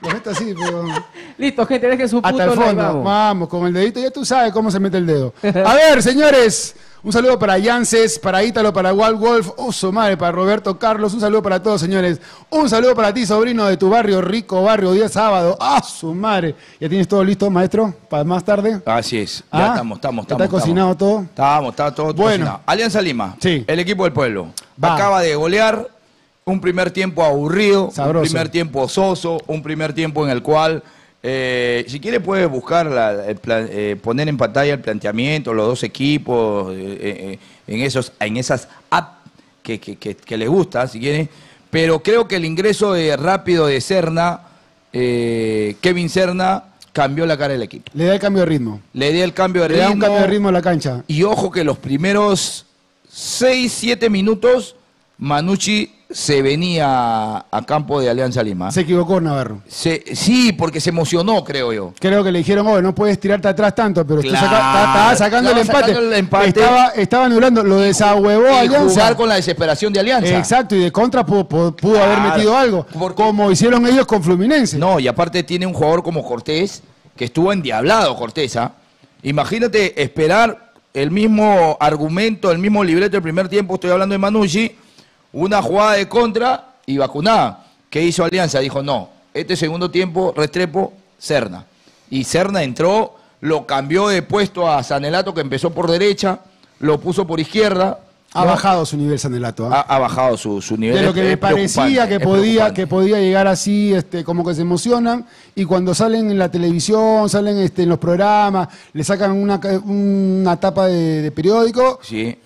lo meto así, pero... Listo, gente, dejen su puto Hasta el like, fondo. vamos. Vamos. con el dedito. Ya tú sabes cómo se mete el dedo. A ver, señores. Un saludo para Yances, para Ítalo, para Wild Wolf, oh, su madre, para Roberto Carlos. Un saludo para todos, señores. Un saludo para ti, sobrino de tu barrio, rico barrio, día sábado. ¡Ah, su madre! ¿Ya tienes todo listo, maestro? Para más tarde. Así es. Ya Ah, estamos, estamos, ¿ya estamos. está cocinado estamos. todo? Estamos, está todo Bueno. cocinado. Alianza Lima. Sí. El equipo del pueblo. Va. Acaba de golear un primer tiempo aburrido, Sabroso. un primer tiempo soso, un primer tiempo en el cual, eh, si quiere puede buscar, la- el plan- eh, poner en pantalla el planteamiento, los dos equipos, eh, en, esos, en esas apps que, que, que, que les gusta, si quiere. Pero creo que el ingreso de rápido de Serna, Kevin Serna, cambió la cara del equipo. Le da el cambio de ritmo. Le dio el cambio de Le ritmo. da un cambio de ritmo a la cancha. Y ojo que los primeros 6, 7 minutos, Manucci se venía a campo de Alianza Lima. Se equivocó Navarro. Se- sí, porque se emocionó, creo yo. Creo que le dijeron, oh, no puedes tirarte atrás tanto, pero usted Claro. saca- ta- estaba sacando el empate. sacando el empate. Estaba, estaba anulando, lo desahuevó Y Alianza. jugar con la desesperación de Alianza. Exacto, y de contra pudo, pudo- haber metido algo, porque- como hicieron ellos con Fluminense. No, y aparte tiene un jugador como Cortés, que estuvo endiablado Cortés. ¿ah? Imagínate esperar el mismo argumento, el mismo libreto del primer tiempo, estoy hablando de Manucci, una jugada de contra y vacunada. ¿Qué hizo Alianza? Dijo, no, este segundo tiempo, Restrepo, Serna. Y Serna entró, lo cambió de puesto a Sanelato, que empezó por derecha, lo puso por izquierda. Ha ¿no? bajado su nivel Sanelato. ¿ah? Ha, ha bajado su, su nivel. de lo que me parecía que podía, que podía llegar así, este, como que se emocionan, y cuando salen en la televisión, salen este, en los programas, le sacan una, una tapa de, de periódico, Sí.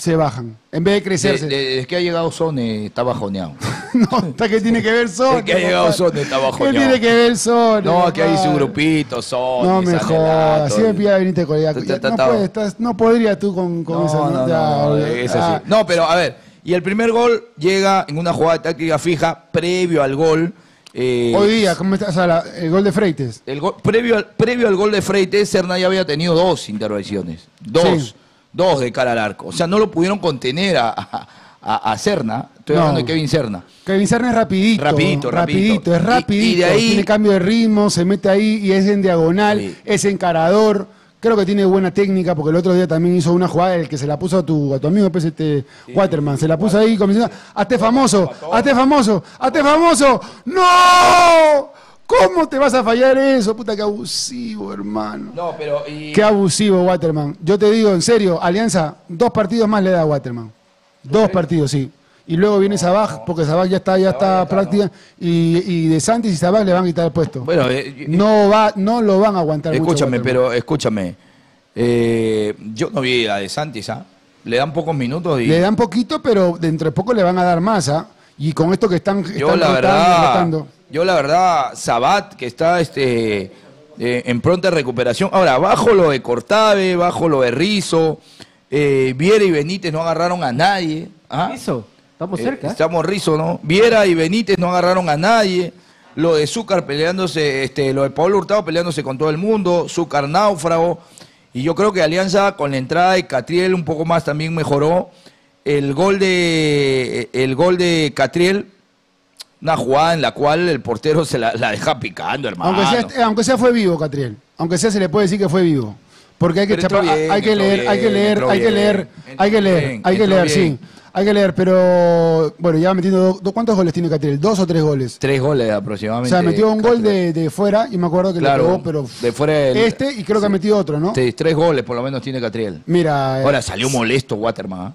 Se bajan. En vez de De- crecerse. de- Desde que ha llegado Sone está bajoneado. [LAUGHS] no, está que tiene que ver Sone. [LAUGHS] Es que ha llegado. Sone, está bajo ¿Qué tiene que ver Sone? No, aquí hay su grupito, Sone. No me jodas, siempre ya viniste con ella. No, puedes, estás- no podrías tú con, con No, esa. no, no, es Ah, así. No, pero a ver, y el primer gol llega en una jugada de táctica fija previo al gol. eh, Hoy día, ¿cómo está? O sea, la- el gol de Freites. El gol- previo, al, previo al gol de Freites, Serna ya había tenido dos intervenciones. Dos. Sí. Dos de cara al arco. O sea, no lo pudieron contener a, a, a- a Serna. Estoy No. hablando de Kevin Serna. Kevin Serna es rapidito. Rapidito, rapidito. es rapidito. y de ahí- Tiene cambio de ritmo, se mete ahí y es en diagonal, Sí. es encarador. Creo que tiene buena técnica porque el otro día también hizo una jugada el que se la puso a tu, a tu amigo pues, este, Waterman. Se la puso ahí como diciendo, hazte famoso, hazte famoso, hazte famoso. ¡No! ¿Cómo te vas a fallar eso? Puta, qué abusivo, hermano. No, pero. y- Qué abusivo, Waterman. Yo te digo, en serio, Alianza, dos partidos más le da a Waterman. Dos partidos, sí. Y luego viene Sabaj, porque Sabaj ya está, ya está práctica. Y, y de Santis y Sabaj le van a quitar el puesto. Bueno, eh, No va, no lo van a aguantar Escúchame, pero escúchame. Eh, yo no vi a De Santis, ¿ah? Le dan pocos minutos y. Le dan poquito, pero dentro de poco le van a dar más, ¿ah? Y con esto que están, yo están la rotando, verdad. rotando. Yo la verdad, Sabat, que está este eh, en pronta recuperación. Ahora, bajo lo de Cortave, bajo lo de Rizo, eh, Viera y Benítez no agarraron a nadie. ¿ah? Eso, estamos Eh, cerca. estamos Rizo, ¿no? Viera y Benítez no agarraron a nadie. lo de Zúcar peleándose, este, lo de Pablo Hurtado peleándose con todo el mundo, Zúcar náufrago. Y yo creo que Alianza con la entrada de Catriel un poco más también mejoró. El gol de el gol de Catriel, una jugada en la cual el portero se la, la deja picando, hermano. Aunque sea, aunque sea fue vivo, Catriel. Aunque sea se le puede decir que fue vivo. Porque hay que chapar- bien, hay que leer, hay que leer, hay que leer, hay que leer, hay que leer, sí. Hay que leer, pero bueno, ya metiendo dos- ¿cuántos goles tiene Catriel? ¿Dos o tres goles? Tres goles O aproximadamente. sea, metió un gol de, de fuera y me acuerdo que Claro, le pegó, pero de fuera del- este y creo que ha metido otro, ¿no? Sí, tres goles por lo menos tiene Catriel. Mira, eh, Ahora salió molesto Waterman. ¿ah?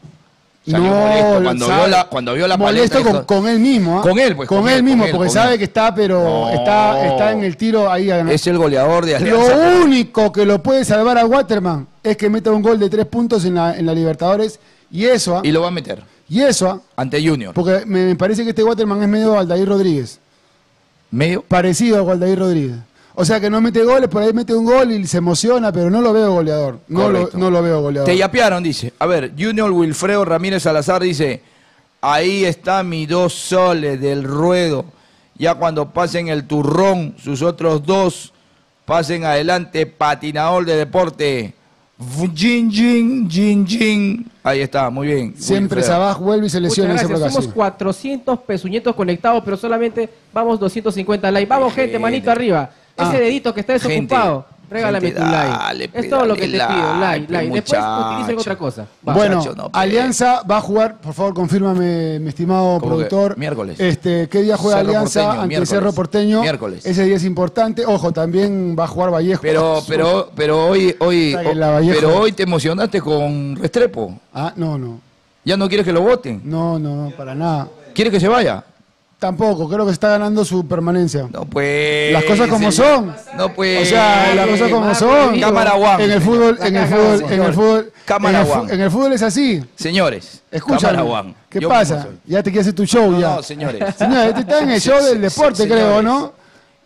Salió no, molesto cuando sabe- vio la, cuando vio la molesto paleta, con, él mismo. Con él, pues, con, con él él, mismo, con él, porque sabe él. que está, pero No. está, está en el tiro ahí. a- Es el goleador de Lo Alianza. pero- único que lo puede salvar a Waterman es que meta un gol de tres puntos en la, en la Libertadores y eso, ¿ah? Y lo va a meter y eso, ¿ah? ante Junior. porque me, me parece que este Waterman es medio Aldair Rodríguez, Medio. parecido a Aldair Rodríguez. O sea que no mete goles, por ahí mete un gol y se emociona, pero no lo veo goleador. No, lo, Correcto. no lo veo goleador. Te yapearon, dice. A ver, Junior Wilfredo Ramírez Salazar dice, ahí están mis dos soles del ruedo. Ya cuando pasen el turrón, sus otros dos, pasen adelante, patinador de deporte. Jin, jin, jin, jin. Ahí está, muy bien. Siempre. Sabaj vuelve y se lesiona esa. Somos sí. 400 pesuñetos conectados, pero solamente vamos 250 likes. Vamos, Gente. manito arriba. Ah. Ese dedito que está desocupado, Gente, regálame gente, tu like. dale, es todo lo que te pido, like, like. Después utilicen otra cosa. Va. Bueno, Muchacho, no, pe. Alianza va a jugar, por favor, confírmame, mi estimado productor. Miércoles. Este, ¿Qué día juega Cerro Alianza Porteño, ante miércoles. Cerro Porteño? Miércoles. Ese día es importante. Ojo, también va a jugar Vallejo. Pero, [LAUGHS] pero, pero hoy, hoy, pero hoy te emocionaste con Restrepo. Ah, no, no. Ya no quieres que lo voten. No, no, no, para nada. ¿Quieres que se vaya? Tampoco, creo que está ganando su permanencia. No pues. Las cosas como son. No pues. O sea, las cosas como Marco, son. Cámara. En el fútbol, en el fútbol, en el fútbol, Cámara en el, en el fútbol es así. Señores. Escúchame. Cámara. ¿Qué Yo pasa? Ya te quieres hacer tu show ya. No, señores. Señores, este está en el show del deporte, creo. ¿no?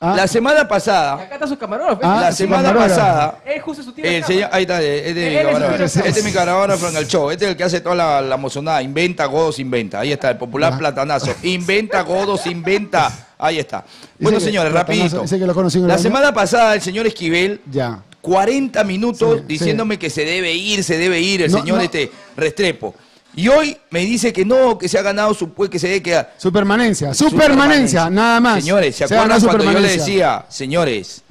Ah, La semana pasada. acá está su camarógrafo. Ah, la semana camarógrafo. pasada. Es justo su tiene El acá. señor, ahí está, este es mi camarógrafo. Este es mi camarógrafo en el show. Este es el que hace toda la, la mozonada. Inventa, Godos inventa. Ahí está, el popular platanazo. Inventa, Godos inventa. Ahí está. Bueno, señores, rapidito. ese que lo conocí en el La semana pasada el señor Esquivel Ya. 40 minutos Sí, diciéndome que se debe ir, se debe ir el No, señor no. este Restrepo. Y hoy me dice que no, que se ha ganado su pues, que se debe quedar. Su permanencia. Su Su permanencia, nada más. Señores, ¿se Se acuerdan cuando yo le decía, señores,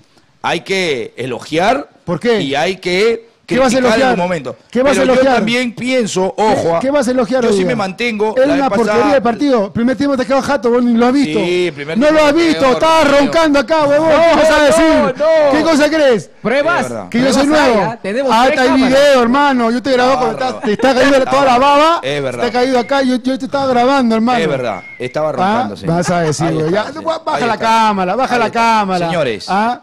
hay que elogiar ¿Por qué? y hay que ¿Qué vas a en elogiar? un momento. ¿Qué vas a Pero yo también pienso, ojo, ah, ¿Qué, qué vas a elogiar yo sí me mantengo. Es una porquería pasada- de partido. Primer tiempo te quedó jato, vos ni lo has visto. Sí, primer no lo has visto, estabas dormido. roncando acá, huevón. ¿Qué vas a decir? no. ¿Qué cosa crees? Es Pruebas. Que yo soy nuevo. ¿ah? Ah, está el video, hermano. Yo te grabo cuando te está cayendo toda la baba. Es verdad. Te ha caído acá. Yo, yo te estaba grabando, hermano. Es verdad, estaba Ah, roncando, señor. Vas a decir, güey. Baja la cámara, baja la cámara. Señores. Ah,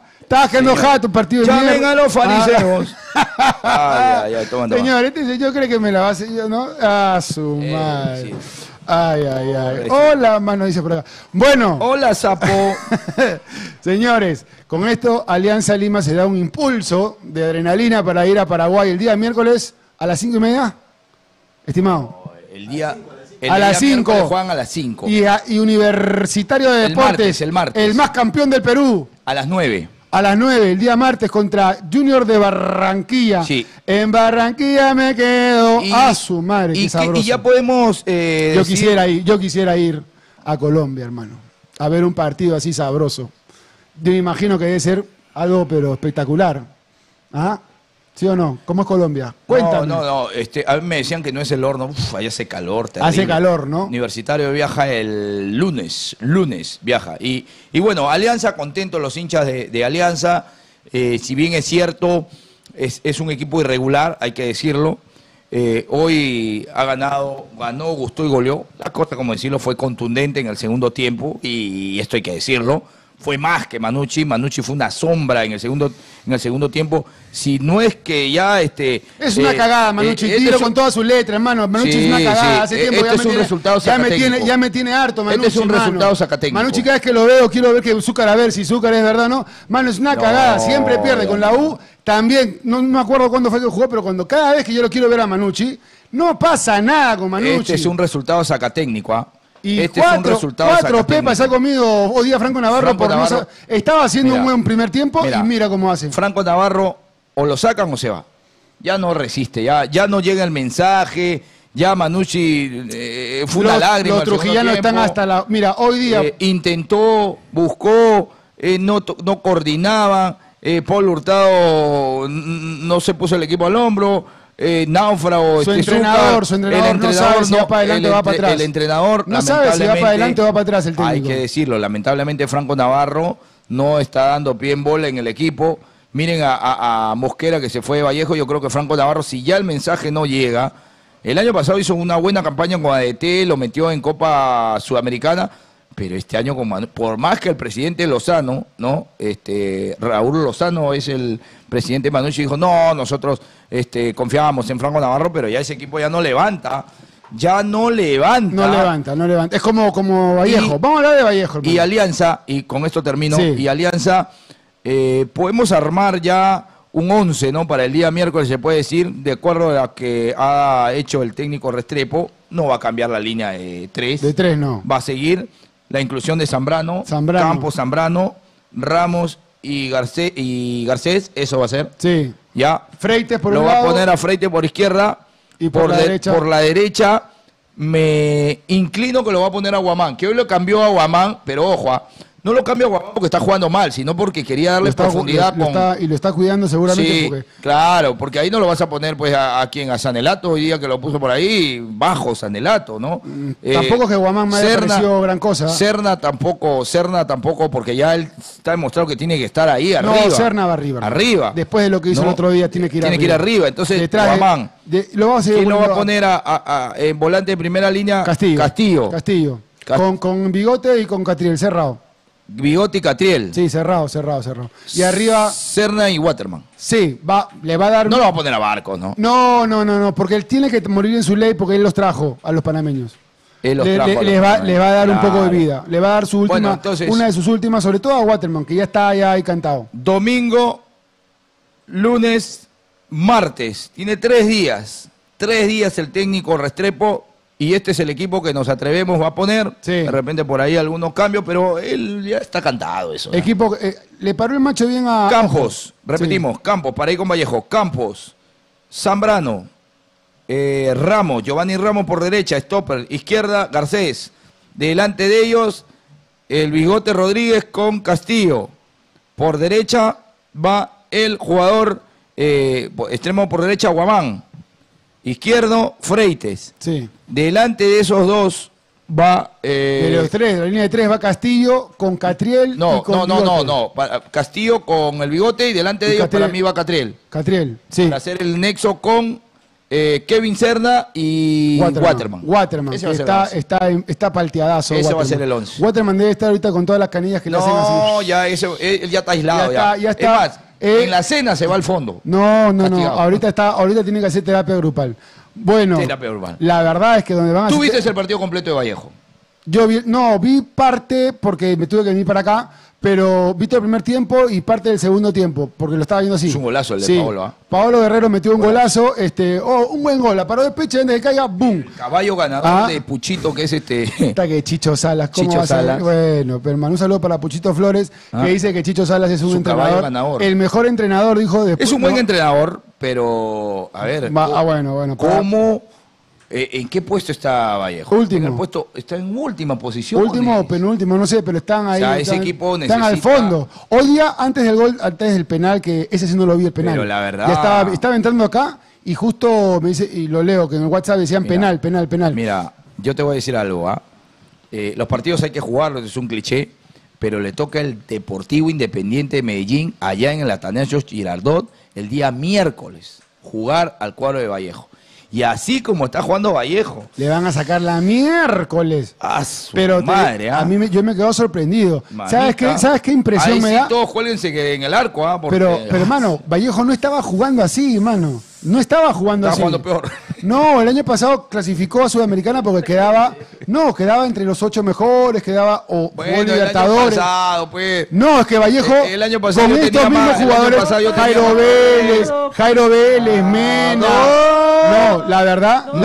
Señores. jato un partido de Llamen mierda. a los fariseos. Ah. Ay, ay, ay, toma, toma. Señor, este señor cree que me la va a hacer yo, ¿no? Ah, su Eh, madre. sí. Ay, ay, ay. Hola, mano, dice por acá. Bueno, Hola, sapo. [LAUGHS] señores, con esto Alianza Lima se da un impulso de adrenalina para ir a Paraguay el día miércoles a las cinco y media. Estimado. El día. el A día las miércoles cinco. Juegan a las 5. Y, a- y Universitario de El Deportes. martes, el martes. El más campeón del Perú. A las 9. A las 9, el día martes, contra Junior de Barranquilla. Sí. En Barranquilla me quedo. Y- a su madre, Y, que- sabroso. y ya podemos. eh, yo, decir- quisiera ir, yo quisiera ir a Colombia, hermano. A ver un partido así sabroso. Yo me imagino que debe ser algo, pero espectacular. ¿Ah? ¿Sí o no? ¿Cómo es Colombia? Cuéntame. No, no, no. Este, a mí me decían que no es el horno. Uf, ahí hace calor. terrible. Hace calor, ¿no? Universitario viaja el lunes. Lunes viaja. Y, y bueno, Alianza, contentos los hinchas de, de Alianza. Eh, si bien es cierto, es, es un equipo irregular, hay que decirlo. Eh, hoy ha ganado, ganó, gustó y goleó. La cosa, como decirlo, fue contundente en el segundo tiempo. Y esto hay que decirlo. Fue más que Manucci. Manucci fue una sombra en el segundo, en el segundo tiempo. Si no es que ya este. Es una eh, cagada, eh, Manucci. este un- con todas sus letras, hermano. Manucci Sí, es una cagada. sí. Hace tiempo este ya es me un tiene, resultado ya me tiene, ya me tiene harto, Este Manucci. es un mano. resultado sacatécnico. Manucci, cada vez que lo veo, quiero ver que Zúcar a ver si Zúcar es verdad o no. Mano, es una No, cagada. Siempre pierde. no, Con la U también, no me acuerdo cuándo fue que jugó, pero cuando cada vez que yo lo quiero ver a Manucci, no pasa nada con Manucci. Este es un resultado sacatécnico, ¿ah? Y este es un cuatro, resultado cuatro pepas ha comido hoy día Franco Navarro Franco por Navarro. Estaba haciendo Mira. un buen primer tiempo Mira. y mira cómo hace. Franco Navarro o lo sacan o se va. Ya no resiste, ya, ya no llega el mensaje, ya Manucci eh, fue una los, lágrima. los trujillanos están hasta la. Mira, hoy día. Eh, intentó, buscó, eh, no, no coordinaba. Paul Hurtado no se puso el equipo al hombro. Eh, náufrago, Su este, entrenador, su entrenador no sabe si va para adelante el o va para atrás. El entrenador No sabe si va para adelante o va para atrás el Hay técnico. que decirlo, lamentablemente Franco Navarro no está dando pie en bola en el equipo. Miren a, a- a Mosquera que se fue de Vallejo, yo creo que Franco Navarro, si ya el mensaje no llega, el año pasado hizo una buena campaña con ADT, lo metió en Copa Sudamericana, pero este año con Manu- por más que el presidente Lozano, ¿no? Este Raúl Lozano es el presidente Manucci dijo, "No, nosotros este confiábamos en Franco Navarro, pero ya ese equipo ya no levanta." Ya no levanta. no levanta, no levanta. Es como, como Vallejo. Y- Vamos a hablar de Vallejo, hermano. Y Alianza, y con esto termino, Sí. y Alianza, eh, podemos armar ya un 11, ¿no? Para el día miércoles se puede decir, de acuerdo a lo que ha hecho el técnico Restrepo, no va a cambiar la línea de 3. De tres no. Va a seguir la inclusión de Zambrano, Zambrano. Campos Zambrano, Ramos y, Garcés, y Garcés, eso va a ser. Sí. Ya. Freites por Lo un va lado. a poner a Freite por izquierda. Y por la de- derecha. por la derecha me inclino que lo va a poner a Guamán, que hoy lo cambió a Guamán, pero ojo, ah, no lo cambio a Guamán porque está jugando mal, sino porque quería darle está- profundidad está- y lo está cuidando seguramente Sí, porque. claro, porque ahí no lo vas a poner pues a, a quien, a Sanelato, hoy día que lo puso por ahí, bajo Sanelato, ¿no? Eh, tampoco es que Guamán me haya parecido gran cosa. Serna tampoco, Serna tampoco, porque ya él está demostrado que tiene que estar ahí No, arriba. Serna va arriba. Arriba. Después de lo que hizo No, el otro día, tiene que ir tiene arriba. que ir arriba. Entonces, Detrás de- Guamán. de- lo vamos a seguir ¿Quién lo va a poner a, en volante de primera línea? Castillo. Castillo. Castillo. Cas- Con, con bigote y con Catriel, cerrado. Bigote y Catriel. Sí, cerrado, cerrado, cerrado. Y arriba, Serna y Waterman. sí, va, le va a dar. No lo va a poner a Barcos, ¿no? No, no, no, no, porque él tiene que morir en su ley porque él los trajo a los panameños. Él los Le, trajo le- a los les va, Panameños. les va a dar un poco de vida. Le va a dar su última, Bueno, entonces- una de sus últimas, sobre todo a Waterman, que ya está ya ahí cantado. Domingo, lunes, martes. Tiene tres días. Tres días el técnico Restrepo. Y este es el equipo que nos atrevemos a poner. Sí. De repente por ahí algunos cambios, pero él ya está cantado eso. ¿no? Equipo, eh, le paró el macho bien a. Campos, repetimos, Campos, para ir con Vallejo, Campos, Zambrano, eh, Ramos, Giovanni Ramos por derecha, Stopper, izquierda, Garcés. Delante de ellos, el Bigote Rodríguez con Castillo. Por derecha va el jugador eh, extremo por derecha, Guamán. Izquierdo, Freites. Sí. Delante de esos dos va... eh, De los tres, la línea de tres va Castillo con Catriel no, y con no, no, no, Bigote. no. Castillo con el bigote y delante de Y ellos Catriel. para mí va Catriel. Catriel, sí. Para hacer el nexo con eh, Kevin Serna y Waterman. Waterman, Ese que va a ser está, el está, está palteadazo. Ese va a Waterman. ser el once. Waterman debe estar ahorita con todas las canillas que le hacen así. No, ya, ese, él ya está aislado. Ya Ya, está, ya está. Es más, Eh, en la cena se va al fondo. No, no, no. Ahorita está, ahorita tiene que hacer terapia grupal. Bueno, Terapia grupal. la verdad es que donde van a Tú viste el partido completo de Vallejo. Yo vi, no, vi parte porque me tuve que venir para acá, pero vi todo el primer tiempo y parte del segundo tiempo, porque lo estaba viendo así. Es un golazo el de Sí. Paolo, ¿ah? Paolo Guerrero metió un golazo, este, oh, un buen gol, la paró de pecho antes de que caiga, ¡boom! Caballo ganador Ah. de Puchito, que es este. Está que Chicho Salas, ¿cómo Chicho va a ser? Salas. Bueno, pero hermano, un saludo para Puchito Flores, Ah. que dice que Chicho Salas es un Su entrenador. ganador. El mejor entrenador, dijo después. es un buen no, entrenador, pero. A ver. Va- ¿cómo- ah, bueno, bueno, para- ¿Cómo? Eh, ¿En qué puesto está Vallejo? Último. En el puesto, está en última posición. Último o penúltimo, no sé, pero están ahí. O sea, ese están, equipo están al necesita- fondo. Hoy día, antes del gol, antes del penal, que ese sí no lo vi el penal. Pero la verdad- Ya estaba, estaba entrando acá y justo me dice, y lo leo, que en el WhatsApp decían Mira, penal, penal, penal. Mira, yo te voy a decir algo, ¿ah? Eh, los partidos hay que jugarlos, es un cliché, pero le toca el Deportivo Independiente de Medellín, allá en el Atanasio Girardot, el día miércoles, jugar al cuadro de Vallejo. Y así como está jugando Vallejo, Le van a sacar la miércoles. a su Pero te- madre, ¿ah? a mí me- yo me quedo sorprendido. ¿Sabes qué, ¿Sabes qué impresión Ahí me sí da? todos jueguense en el arco, ¿ah? Porque- Pero, pero hermano, [LAUGHS] Vallejo no estaba jugando así, hermano. No estaba jugando Estaba así. jugando peor. No, el año pasado clasificó a Sudamericana porque quedaba, no, quedaba entre los ocho mejores, quedaba o Bueno, año Libertadores. pasado, pues. No, es que Vallejo, El- el año pasado con yo estos mismos más, el año jugadores, yo Jairo más. Vélez, Jairo Vélez, Mena. No, la verdad, la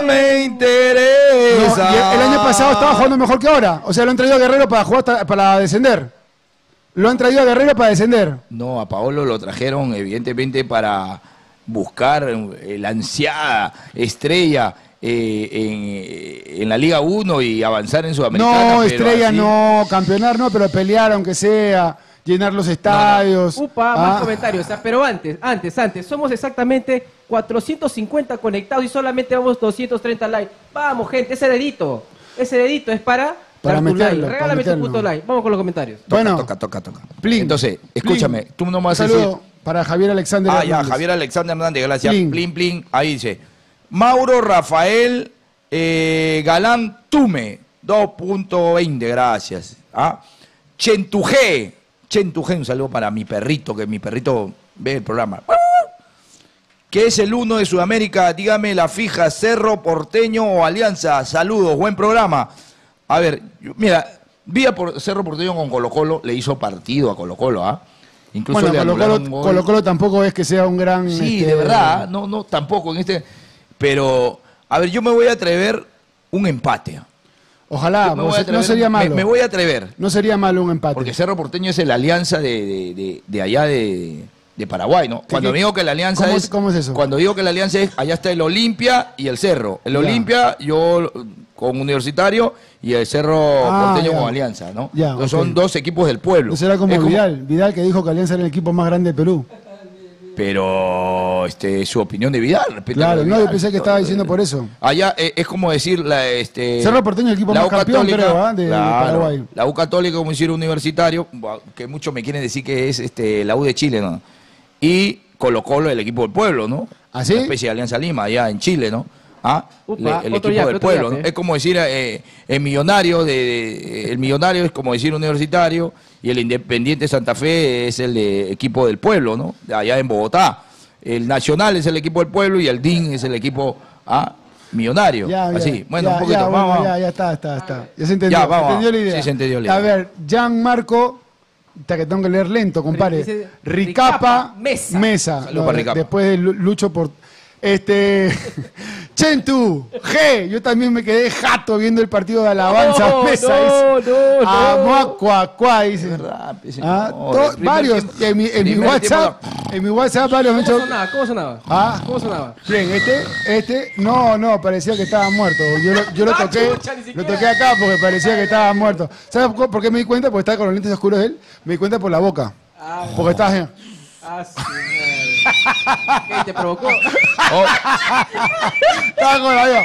No me no, interesa. el año pasado estaba jugando mejor que ahora. O sea, lo han traído a Guerrero para jugar hasta- para descender. Lo han traído a Guerrero para descender. No, a Paolo lo trajeron evidentemente para buscar eh, la ansiada estrella eh, en, en la Liga 1 y avanzar en Sudamericana. No, pero estrella así- no, campeonar no, pero pelear aunque sea, llenar los estadios. Upa, Ah, más comentarios. Ah, Pero antes, antes, antes, somos exactamente 450 conectados y solamente vamos 230 likes. Vamos, gente, ese dedito, ese dedito es para, Para meterlo, like. para Regálame tu puto like. Vamos con los comentarios. Toca, Bueno. toca, toca, toca. Plin, Entonces, plin. escúchame, tú no me vas a decir. Para Javier Alexander. Ah, ya, Hernández. Javier Alexander Hernández, gracias. Plin. Plin, plin. Ahí dice. Mauro Rafael eh, Galán Tume, 2.20, gracias. ¿Ah? Chentujé, Chentujé, un saludo para mi perrito, que mi perrito ve el programa. Que es el uno de Sudamérica, dígame la fija, Cerro Porteño o Alianza. Saludos, buen programa. A ver, mira, vi a por- Cerro Porteño con Colo Colo, le hizo partido a Colo Colo, ¿ah? Incluso Bueno, Colo Colo. Colo Colo tampoco es que sea un gran. Sí, este, de verdad, no, no, tampoco en este. Pero, a ver, yo me voy a atrever un empate. Ojalá, atrever- no sería malo. Me, voy a atrever, No sería malo un empate. porque Cerro Porteño es la alianza de, de- de- de allá de, de Paraguay, ¿no? Cuando qué? digo que la alianza ¿Cómo es, es- cómo es eso? Cuando digo que la alianza es, allá está el Olimpia y el Cerro. El Ya. Olimpia, yo con Universitario y el Cerro Ah, Porteño ya. con Alianza, ¿no? Ya, Entonces. Son dos equipos del pueblo. Entonces era como Es Vidal. Vidal que dijo que Alianza era el equipo más grande de Perú. Pero este, su opinión de Vidal. la Claro, no, yo pensé que estaba diciendo por eso. Allá eh, es como decir la este Cerro Porteño el equipo más U campeón, creo, ¿ah? de- Paraguay. La U Católica como decir universitario, que muchos me quieren decir que es este la U de Chile, ¿no? Y Colo Colo el equipo del pueblo, ¿no? ¿Ah, sí? Una especie de Alianza Lima allá en Chile, ¿no? Ah, Upa, le- el equipo yape, del pueblo. ¿no? Es como decir eh, el millonario de, de- el millonario es como decir universitario y el Independiente Santa Fe es el de equipo del pueblo, ¿no? Allá en Bogotá. El Nacional es el equipo del pueblo y el DIN es el equipo ah, millonario. Ya, ya, Así, bueno, ya, un poquito, ya, bueno, ya, ya está, está, está. Ya se entendió, Ya, vamos, se entendió la idea. sí, se entendió la A idea. ver, Gianmarco, está que tengo que leer lento, compadre. Ricapa, Ricapa Mesa. Mesa. Para Ricapa. Después de Lu- Lucho por... Este... [LAUGHS] Chentu, G, yo también me quedé jato viendo el partido de Alabanza No, Mesa. no, dice. no, dice. Ah, no, to- el primer varios, tiempo- en mi, en mi WhatsApp, en mi WhatsApp varios me han ¿Cómo dicho, sonaba? ¿Cómo sonaba? Ah. ¿Cómo sonaba? Bien, este, este, no, no, parecía que estaba muerto. Yo lo, yo lo Ah, toqué, chucha, lo toqué acá porque parecía que estaba muerto. ¿Sabes por qué me di cuenta? Porque estaba con los lentes oscuros él. Me di cuenta por la boca. Ah, Porque estaba. Ah, madre. ¿Qué te provocó? Oh, Estaba con la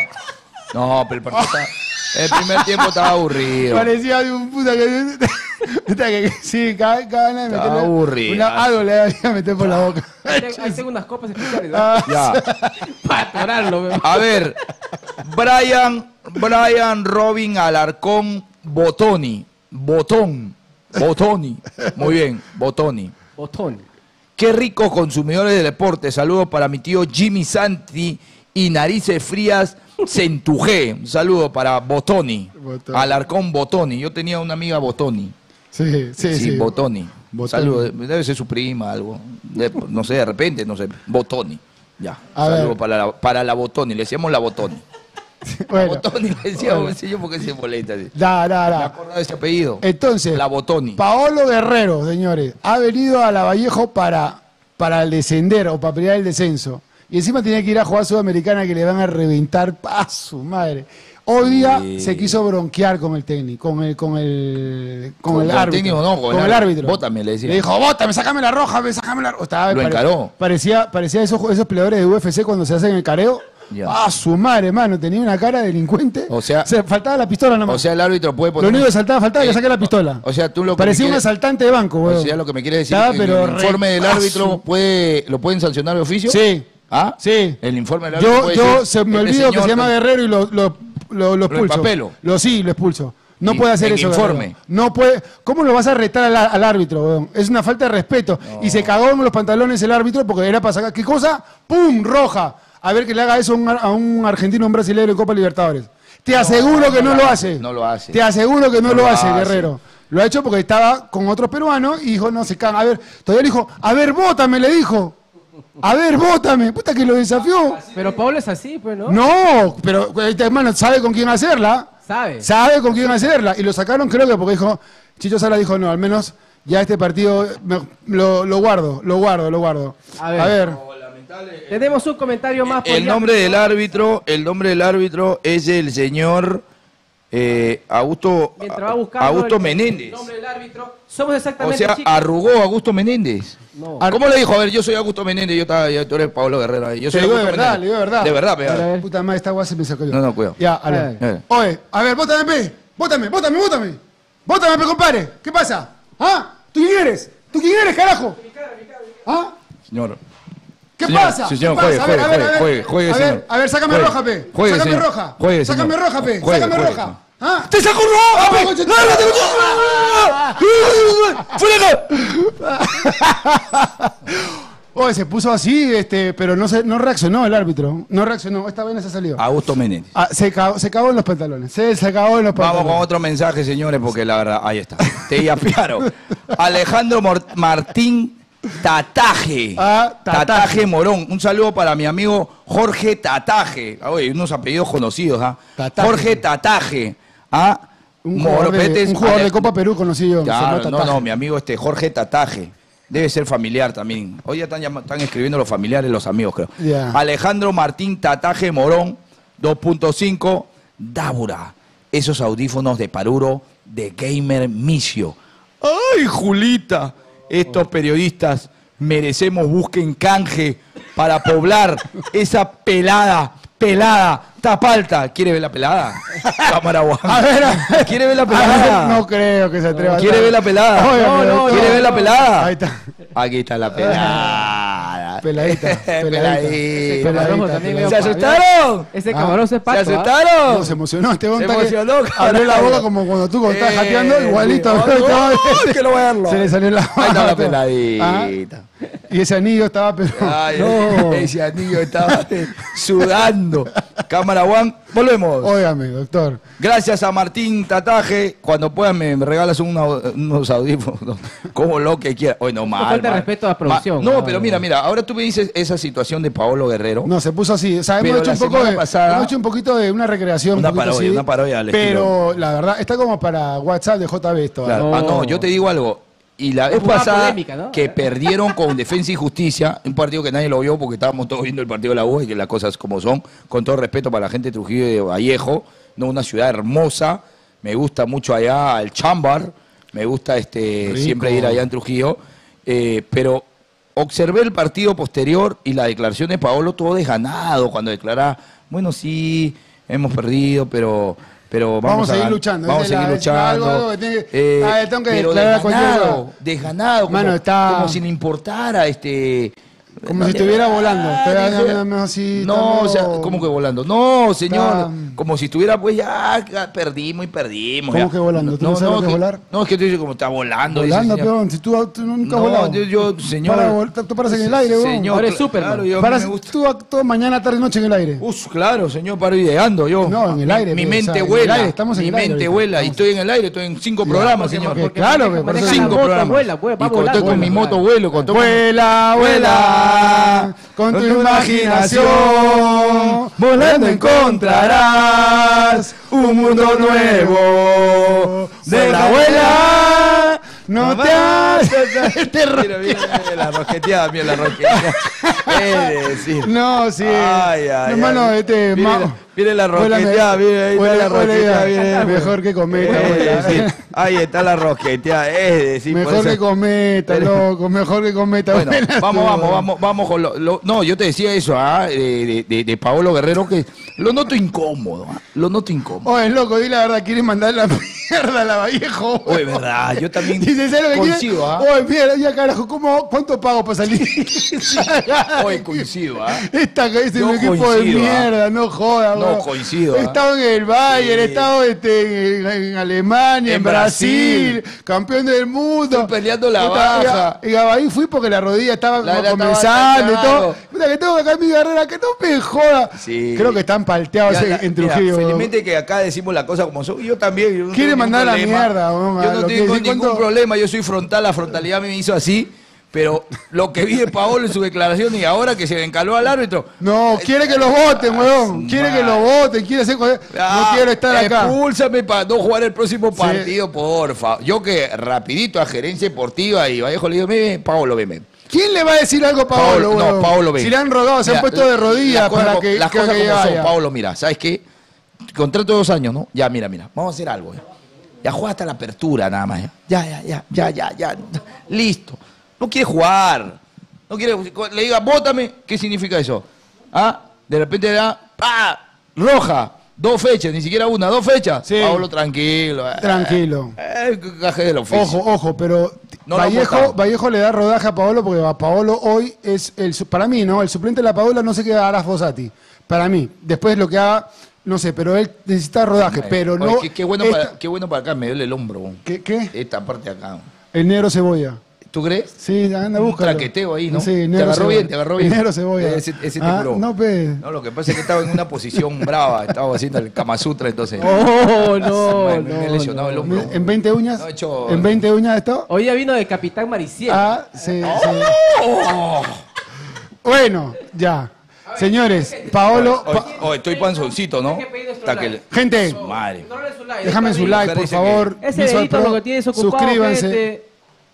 no, pero el partido está- el primer tiempo estaba aburrido. Parecía de un puta que. sí, cada, cada vez me Estaba meterle aburrido. una- algo le había a meter por la boca. Hay segundas copas especiales. Ah, Ya. Para atorarlo. A ver, Brian, Brian Robin Alarcón Botoni. Botón. Botoni. Muy bien, Botoni. Botón. Qué ricos consumidores de deporte. Saludos para mi tío Jimmy Santi y Narices Frías Centujé. Un saludo para Botoni. Botoni. Alarcón Botoni. Yo tenía una amiga Botoni. Sí, sí, Sí, sí. Botoni. Botoni. Saludos. Debe ser su prima, algo. De- no sé, de repente, no sé. Botoni. Ya. Saludos para la, para la Botoni. Le decíamos la Botoni. [LAUGHS] Bueno, Botoni le decíamos, no sé yo por qué se molesta. así. da, da, Me da. acordaba de ese apellido. Entonces, La Botoni. Paolo Guerrero, señores, ha venido a Lavallejo para, para el descender o para pelear el descenso. Y encima tiene que ir a jugar Sudamericana que le van a reventar pa' su madre. Hoy día Sí. se quiso bronquear con el técnico, con el, con el, con Con el el árbitro. técnico no, con el el árbitro. Bótame, le decía. Le dijo, bótame, sácame la roja, me, sácame la roja. Estaba- Lo encaró. Parecía, parecía esos, esos peleadores de UFC cuando se hacen el careo. Ya. Ah, su madre, mano, tenía una cara de delincuente. O sea- faltaba la pistola nomás. O sea, el árbitro puede Lo poner. único que saltaba, faltaba que Eh, la pistola. O sea, tú lo que Parecía un quieres- asaltante de banco, O weón. sea, lo que me quiere decir Estaba, es que pero el informe del árbitro puede, lo pueden sancionar de oficio. Sí. ¿Ah? Sí. El informe del árbitro Yo, puede yo decir, se me este olvido que señor se llama Guerrero y lo, lo, lo, lo expulso. empapelo. Lo sí, lo expulso. No puede hacer eso. informe. Guerrero. No puede. ¿Cómo lo vas a retar al, al árbitro, weón? Es una falta de respeto. Y se cagó en los pantalones el árbitro porque era para sacar. ¿Qué cosa? ¡Pum! Roja. A ver que le haga eso a un, a un argentino, un brasileño en Copa Libertadores. Te aseguro que no, lo hace. No lo hace. Te aseguro que no, No lo, lo hace, hace. Guerrero. Lo ha hecho porque estaba con otros peruanos y dijo, no, se cagan. A ver, todavía le dijo, a ver, bótame, le dijo. A ver, bótame. Puta que lo desafió. Pero Pablo es así, pues, ¿no? No, pero este hermano sabe con quién hacerla. Sabe. Sabe con quién hacerla. Y lo sacaron, creo que porque dijo, Chicho Sala dijo, no, al menos ya este partido me- lo, lo guardo, lo guardo, lo guardo. A ver. A ver. Tenemos un comentario más. por El nombre del árbitro, el nombre del árbitro es el señor eh, Augusto, Mientras va buscando Augusto el- Menéndez. el nombre del árbitro. Somos O exactamente sea, chicos. arrugó a Augusto Menéndez. No. Ar- ¿Cómo le dijo? A ver, yo soy Augusto Menéndez, yo estaba, yo- tú eres Pablo Guerrero. ahí. Yo soy digo de Augusto verdad, Menéndez. le digo de verdad. De verdad, A ver, a pega. ver. Puta madre, esta guasa se me sacó yo. No, no, cuidado. Ya, a ver. Eh. Oye, a ver, bótame, pe. Bótame, bótame, bótame. Bótame, pe, compadre. ¿Qué pasa? ¿Ah? ¿Tú quién eres? ¿Tú quién eres, carajo? ¿Ah? Señor. ¿Qué Señor, pasa? sí, señor, ¿Qué pasa? juegue, a ver, ver, a ver. juegue, juegue, a ver, señor. a ver, sácame Juegue. roja, pe. Juegue, sácame señor. roja. Juegue, sácame señor. roja, pe. Juegue, sácame juegue, roja. señor. ¿Ah? ¡Te saco roja, pe! concha- ¡Lárgate, [LAUGHS] ¡Fuera! [LAUGHS] Oye, se puso así, este, pero no, se, no reaccionó el árbitro. No reaccionó. Esta vaina se salió. Augusto Menéndez. Ah, se, cagó, se cagó en los pantalones. Se, se cagó en los Vamos pantalones. con otro mensaje, señores, porque la verdad, ahí está. Te [LAUGHS] yapearon. Alejandro Mor- Martín Tataje. Ah, Tataje. Morón. Un saludo para mi amigo Jorge Tataje. Ah, Oye, unos apellidos conocidos, ¿ah? Tataje. Jorge Tataje. ¿Ah? Un jugador, de, Moropetes, un jugador de Ale- Copa Perú conocido. Claro, no, Tataje. no, mi amigo este Jorge Tataje. Debe ser familiar también. Hoy ya están, escribiendo los familiares, los amigos, creo. Alejandro Martín Tataje Morón, 2.5, Dabura. Esos audífonos de Paruro de Gamer Misio. ¡Ay, Julita! Estos periodistas merecemos busquen canje para poblar esa pelada, pelada, tapalta. ¿Quiere ver la pelada? Cámara. A ver, a ver. ¿Quiere ver la pelada? no creo que se atreva. ¿Quiere ver la pelada? No, no, ¿Quiere ver la pelada? Ahí está. Aquí está la pelada. Peladita, peladita. [LAUGHS] ¿Se asustaron? Ese Ah. camarón se ¿Se pato. ¿ah? asustaron? No, se emocionó. Este Se que emocionó, Abrió la boca como cuando tú cuando estás Eh, jateando, igualito. abrió Ay, todo. no, quiero verlo. [LAUGHS] Se le salió la Ahí está la boca. peladita. Ah, Y ese anillo estaba, pero. Ay, [LAUGHS] no. ese anillo estaba sudando. Cámara One, volvemos. Óigame, doctor. Gracias a Martín Tataje. Cuando puedas me me regalas una- unos audífonos. [LAUGHS] Como lo que quieras. Hoy no mal. falta de mal. respeto a la producción. Ma- No, Ah, pero mira, mira. Ahora tú me dices esa situación de Paolo Guerrero. No, se puso así. O sea, hemos hecho, un poco de, pasada- hemos hecho un poquito de una recreación. Una un parodia, así, una parodia al Pero la verdad, está como para WhatsApp de JB esto. ¿ah? Claro. No. Ah, no, yo te digo algo. Y la vez pasada polémica, ¿no? que perdieron con Defensa y Justicia, un partido que nadie lo vio porque estábamos todos viendo el partido de la U y que las cosas como son, con todo respeto para la gente de Trujillo y de Vallejo, no una ciudad hermosa, me gusta mucho allá el Chambar, me gusta este Rico. siempre ir allá en Trujillo, eh, pero observé el partido posterior y la declaración de Paolo todo desganado cuando declara, bueno sí, hemos perdido, pero pero vamos, Vamos a seguir luchando. Vamos a seguir la- es algo- luchando. algo tiene Eh, Ah, tengo que pero desganado, desganado, como, Mano, está- como si le importara este. Como si estuviera volando. Ah, así, no, o sea, ¿cómo que volando? No, señor. Como si estuviera, pues ya, ya perdimos y perdimos. ¿Cómo ya. que volando? ¿Tú no sabes lo que es que- volar? No, es que tú dices como está volando. dice, Volando, peón. Si tú, tú nunca has No, volado. yo, yo, señor. Para tú paras en el aire, weón. Señor, Ahora es cl- Superman. claro, yo- Paras- me gusta. tú actúas mañana, tarde, noche en el aire. Uf, claro, señor, paro ideando yo. No, en el Mi- aire, Mi, pero, mente o sea, en el vuela. aire, estamos en mi el aire mente ahorita. vuela. Y estoy en el aire, estoy en cinco programas, señor. claro, que cinco programas. vuela, vuela, y con, mi vuela. moto vuelo, con todo- Vuela, con tu imaginación, volando encontrarás un mundo nuevo. Vuela, vuela, no te haces [LAUGHS] este Mira, mira, mira, la rosqueteada, mira la rosqueteada. Es [LAUGHS] decir. No, sí. Ay, ay, no, hermano, ay. este. Mire ma- la- ahí está vuela- la mire. Mejor que cometa, decir, Ahí está la rosqueteada, es decir, Mejor que cometa, loco. Mejor que cometa. Bueno, vamos, vamos, vamos, vamos con lo, lo- No, yo te decía eso, ah, de, de, de- de Paolo Guerrero, que lo noto incómodo, ah, lo noto incómodo. Oye, loco, di la verdad, quiere mandar la [LAUGHS] mierda a la Vallejo. Oye, verdad, yo también Dice, ¿sabes lo que quiere? coincido, ¿ah? Oye, mira, ya carajo, ¿cómo, ¿cuánto pago para salir? [LAUGHS] Oye, coincido, ¿ah? Esta es Yo un equipo de ¿ah? mierda, no joda, No, coincido, He ¿ah? estado en el Bayern, he estado este, en, en Alemania, en, En Brasil, Brasil. campeón del mundo. Estoy peleando la Puta, baja. Y, a- ahí fui porque la rodilla estaba La- como la- comenzando y todo. Puta, que tengo acá mi carrera, que no me joda. Sí. Creo que están palteados en, mira, Trujillo. felizmente que acá decimos la cosa como son. Yo también. yo no Quiere mandar a la problema. mierda, Yo no tengo ningún ¿cuánto? Problema. Yo soy frontal. La frontalidad me hizo así. Pero lo que vi de Paolo en su declaración y ahora que se le encaló al árbitro. No, quiere que lo voten, weón. Quiere que lo voten, quiere hacer. No Ah, quiero estar acá. Expúlsame para no jugar el próximo partido, porfa. Yo que rapidito a gerencia deportiva y Vallejo le digo, "Ve, Paolo, veme. ¿Quién le va a decir algo a Paolo, Paolo, no? Paolo, ven. Si le han rogado, se han Mira, puesto de la- rodillas las cosas para que, Las cosas que como son. Paolo, mira, ¿sabes qué? Contrato de dos años, ¿no? Ya, mira, mira, vamos a hacer algo. ¿eh? Ya juega hasta la apertura nada más. ¿eh? Ya, ya, ya, ya, ya, ya. Listo. No quiere jugar. No quiere. Le diga, bótame. ¿Qué significa eso? ¿Ah? De repente le da. ¡Pa! Roja. Dos fechas, ni siquiera una, dos fechas. Sí. Paolo, tranquilo. eh. Tranquilo. Eh, del oficio. Ojo, ojo, pero No Vallejo. Vallejo le da rodaje a Paolo porque a Paolo hoy es el para mí, ¿no? El suplente de la Paola no sé qué hará Fossati. Para mí. Después lo que haga, no sé, pero él necesita rodaje, pero Oye, no. Qué, qué bueno esta- para, qué bueno para acá, me duele el hombro. ¿Qué? qué? Esta parte de acá. El negro cebolla. ¿Tú crees? Sí, anda, Un búscalo. traqueteo ahí, ¿no? Sí, te negro agarró cebolla. bien, te agarró bien. Negro cebolla. Ese, ese te Ah, curó. no, pe. No, lo que pasa es que estaba en una posición [LAUGHS] brava, estaba haciendo el Kama Sutra, entonces. Oh, no, [LAUGHS] me, me he no, lesionado no. el hombro. ¿En 20 uñas? No, he hecho- ¿En 20 uñas esto? Hoy día vino de Capitán Mariciel. Ah, sí, sí. Bueno, ya. Señores, Paolo. Hoy, hoy estoy panzoncito, ¿no? Que gente, madre. Déjame su like, por favor. Ese dedito Pro. lo que tienes ocupado, Suscríbanse. gente.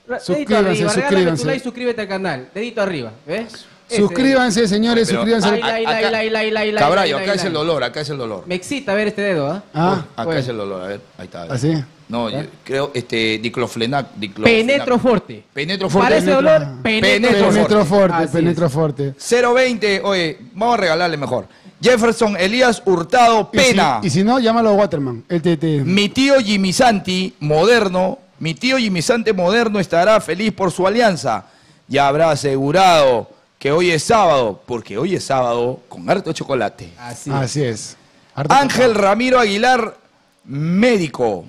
Dedito Suscríbanse, arriba, suscríbanse. tu like, suscríbete al canal. Dedito arriba, ¿ves? Ese Suscríbanse, señores, Pero- suscríbanse. Ay, ay, Acá- ay, es el dolor, acá es el dolor. Me excita ver este dedo, ¿ah? Ah, Acá bueno. es el dolor, a ver, ahí está. ¿así? No, yo creo, este, dicloflenac, diclofenac. Penetro fuerte. Penetro fuerte. Para ese dolor, Penetro- penetro, Penetro Penetro fuerte, Así penetro es. fuerte. 020, oye, vamos a regalarle mejor. Jefferson Elías Hurtado Y si- Pena. Y si, no, llámalo a Waterman. El. Mi tío Jimmy Santi, moderno, mi tío Jimmy Santi moderno estará feliz por su alianza. Ya habrá asegurado que hoy es sábado, porque hoy es sábado con harto chocolate. Así. Así es. Harto Ángel. Ramiro Aguilar, médico.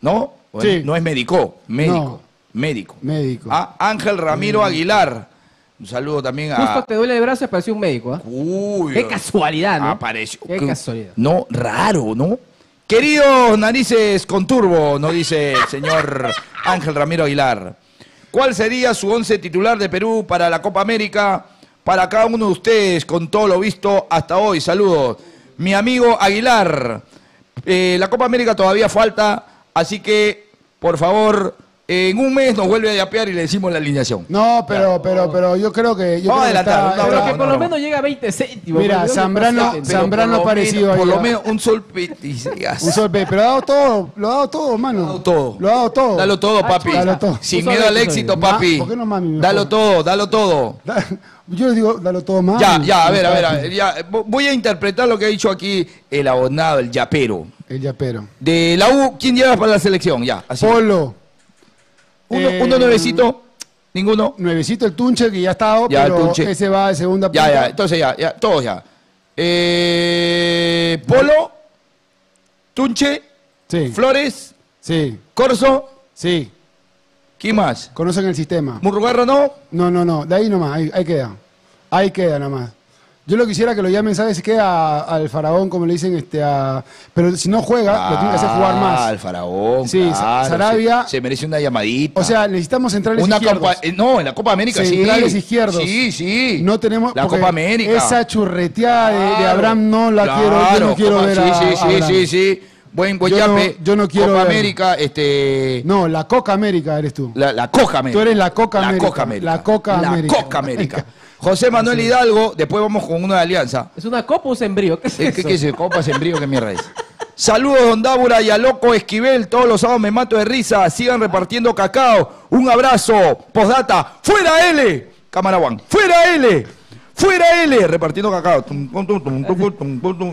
¿No? ¿O Sí. No es médico, médico. No. Médico. Médico. Ah, Ángel Ramiro Aguilar. Un saludo también Justo a. te duele el brazo y apareció un médico, ¿ah? Uy, Qué casualidad, ¿no? Apareció. Qué casualidad. No, raro, ¿no? Queridos narices con turbo, nos dice el señor Ángel Ramiro Aguilar. ¿Cuál sería su once titular de Perú para la Copa América? Para cada uno de ustedes, con todo lo visto hasta hoy. Saludos. Mi amigo Aguilar. eh, la Copa América todavía falta, así que, por favor, en un mes nos vuelve a yapear y le decimos la alineación. No, pero, pero, pero yo creo que. Yo Vamos a creo que adelantar, está- Pero que no, por lo no. menos llega a 20 céntimos. Mira, Zambrano- Zambrano por lo parecido menos- ahí, Por lo ¿ah? menos un sol. Un sol, pe- pero ha dado todo, lo ha dado todo, mano. Dalo todo. Lo ha dado todo. Dalo todo, papi. Dalo todo. Sin Tú miedo sabes, al tú éxito, sabes. papi. Ma- ¿por qué no mami mejor? Dalo todo, dalo todo. Da- Yo les digo, dalo todo más. Ya, ya, a ver, a ver, a ver, ya. Voy a interpretar lo que ha dicho aquí el abonado, el yapero. El yapero. De la U, ¿quién lleva para la selección? Ya, así. Polo. Uno, Eh, uno nuevecito, ninguno. Nuevecito el Tunche, que ya ha estado, Ya, el pero Tunche. ese va de segunda Ya, punta. ya, entonces ya, ya, todos ya. Eh, Polo, Tunche, Sí, Flores, sí, Corso, sí. ¿quién más? Conocen el sistema. Murrugarra no. No, no, no. De ahí nomás, ahí, ahí queda. Ahí queda nomás. Yo lo quisiera que lo llamen, ¿sabes qué? A- al faraón, como le dicen, este, a... pero si no juega, lo tiene que hacer jugar Ah, más. el faraón. Sí, claro, Sarabia- Se, se merece una llamadita. O sea, necesitamos centrales una izquierdos. Copa, eh, no, en la Copa América sí. Centrales izquierdos. Sí, sí. No tenemos la porque Copa América. Esa churreteada de, de Claro, Abraham no la quiero, yo claro, no quiero Copa- ver sí, a, sí, a sí, Abraham. sí, sí. Buen buen Yo no- yape. yo no quiero Copa ver. América, este. No, la Coca América eres tú. La, la Coca América. Tú eres la Coca la América. Coca América. La Coca La América. Coca América. [LAUGHS] José Manuel Hidalgo, después vamos con uno de Alianza. Es una copa o un sembrío, ¿qué es eso? ¿Qué es eso? Copa, sembrío, qué mierda es. Saludos, don Dábura y a Loco Esquivel. Todos los sábados me mato de risa. Sigan repartiendo cacao. Un abrazo. Postdata. ¡Fuera L! Cámara One. ¡Fuera L! ¡Fuera L! Repartiendo cacao.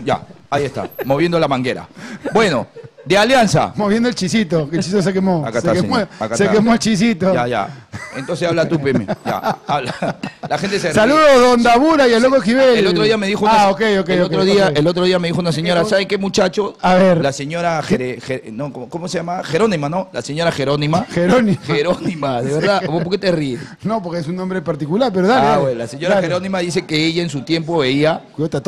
Ya, ahí está. moviendo la manguera. Bueno, de Alianza. Moviendo el chisito, que el chisito se quemó. Acá se está, quemó. Acá se está. quemó el chisito. Ya, ya. Entonces habla tú, Peme. Ya, habla. La gente se. Saludos, don Dabura y al loco Esquivel. El otro día me dijo una, Ah, ok, ok. el otro día, el otro día me dijo una señora, ¿sabe qué muchacho? A ver. La señora Jere- Jere- no, ¿cómo, se llama? Jerónima, ¿no? La señora Jerónima. Jerónima. Jerónima, de verdad. ¿Vos ¿Por qué te ríes? No, porque es un nombre particular, pero dale. ah, bueno, la señora Dale. Jerónima dice que ella en su tiempo veía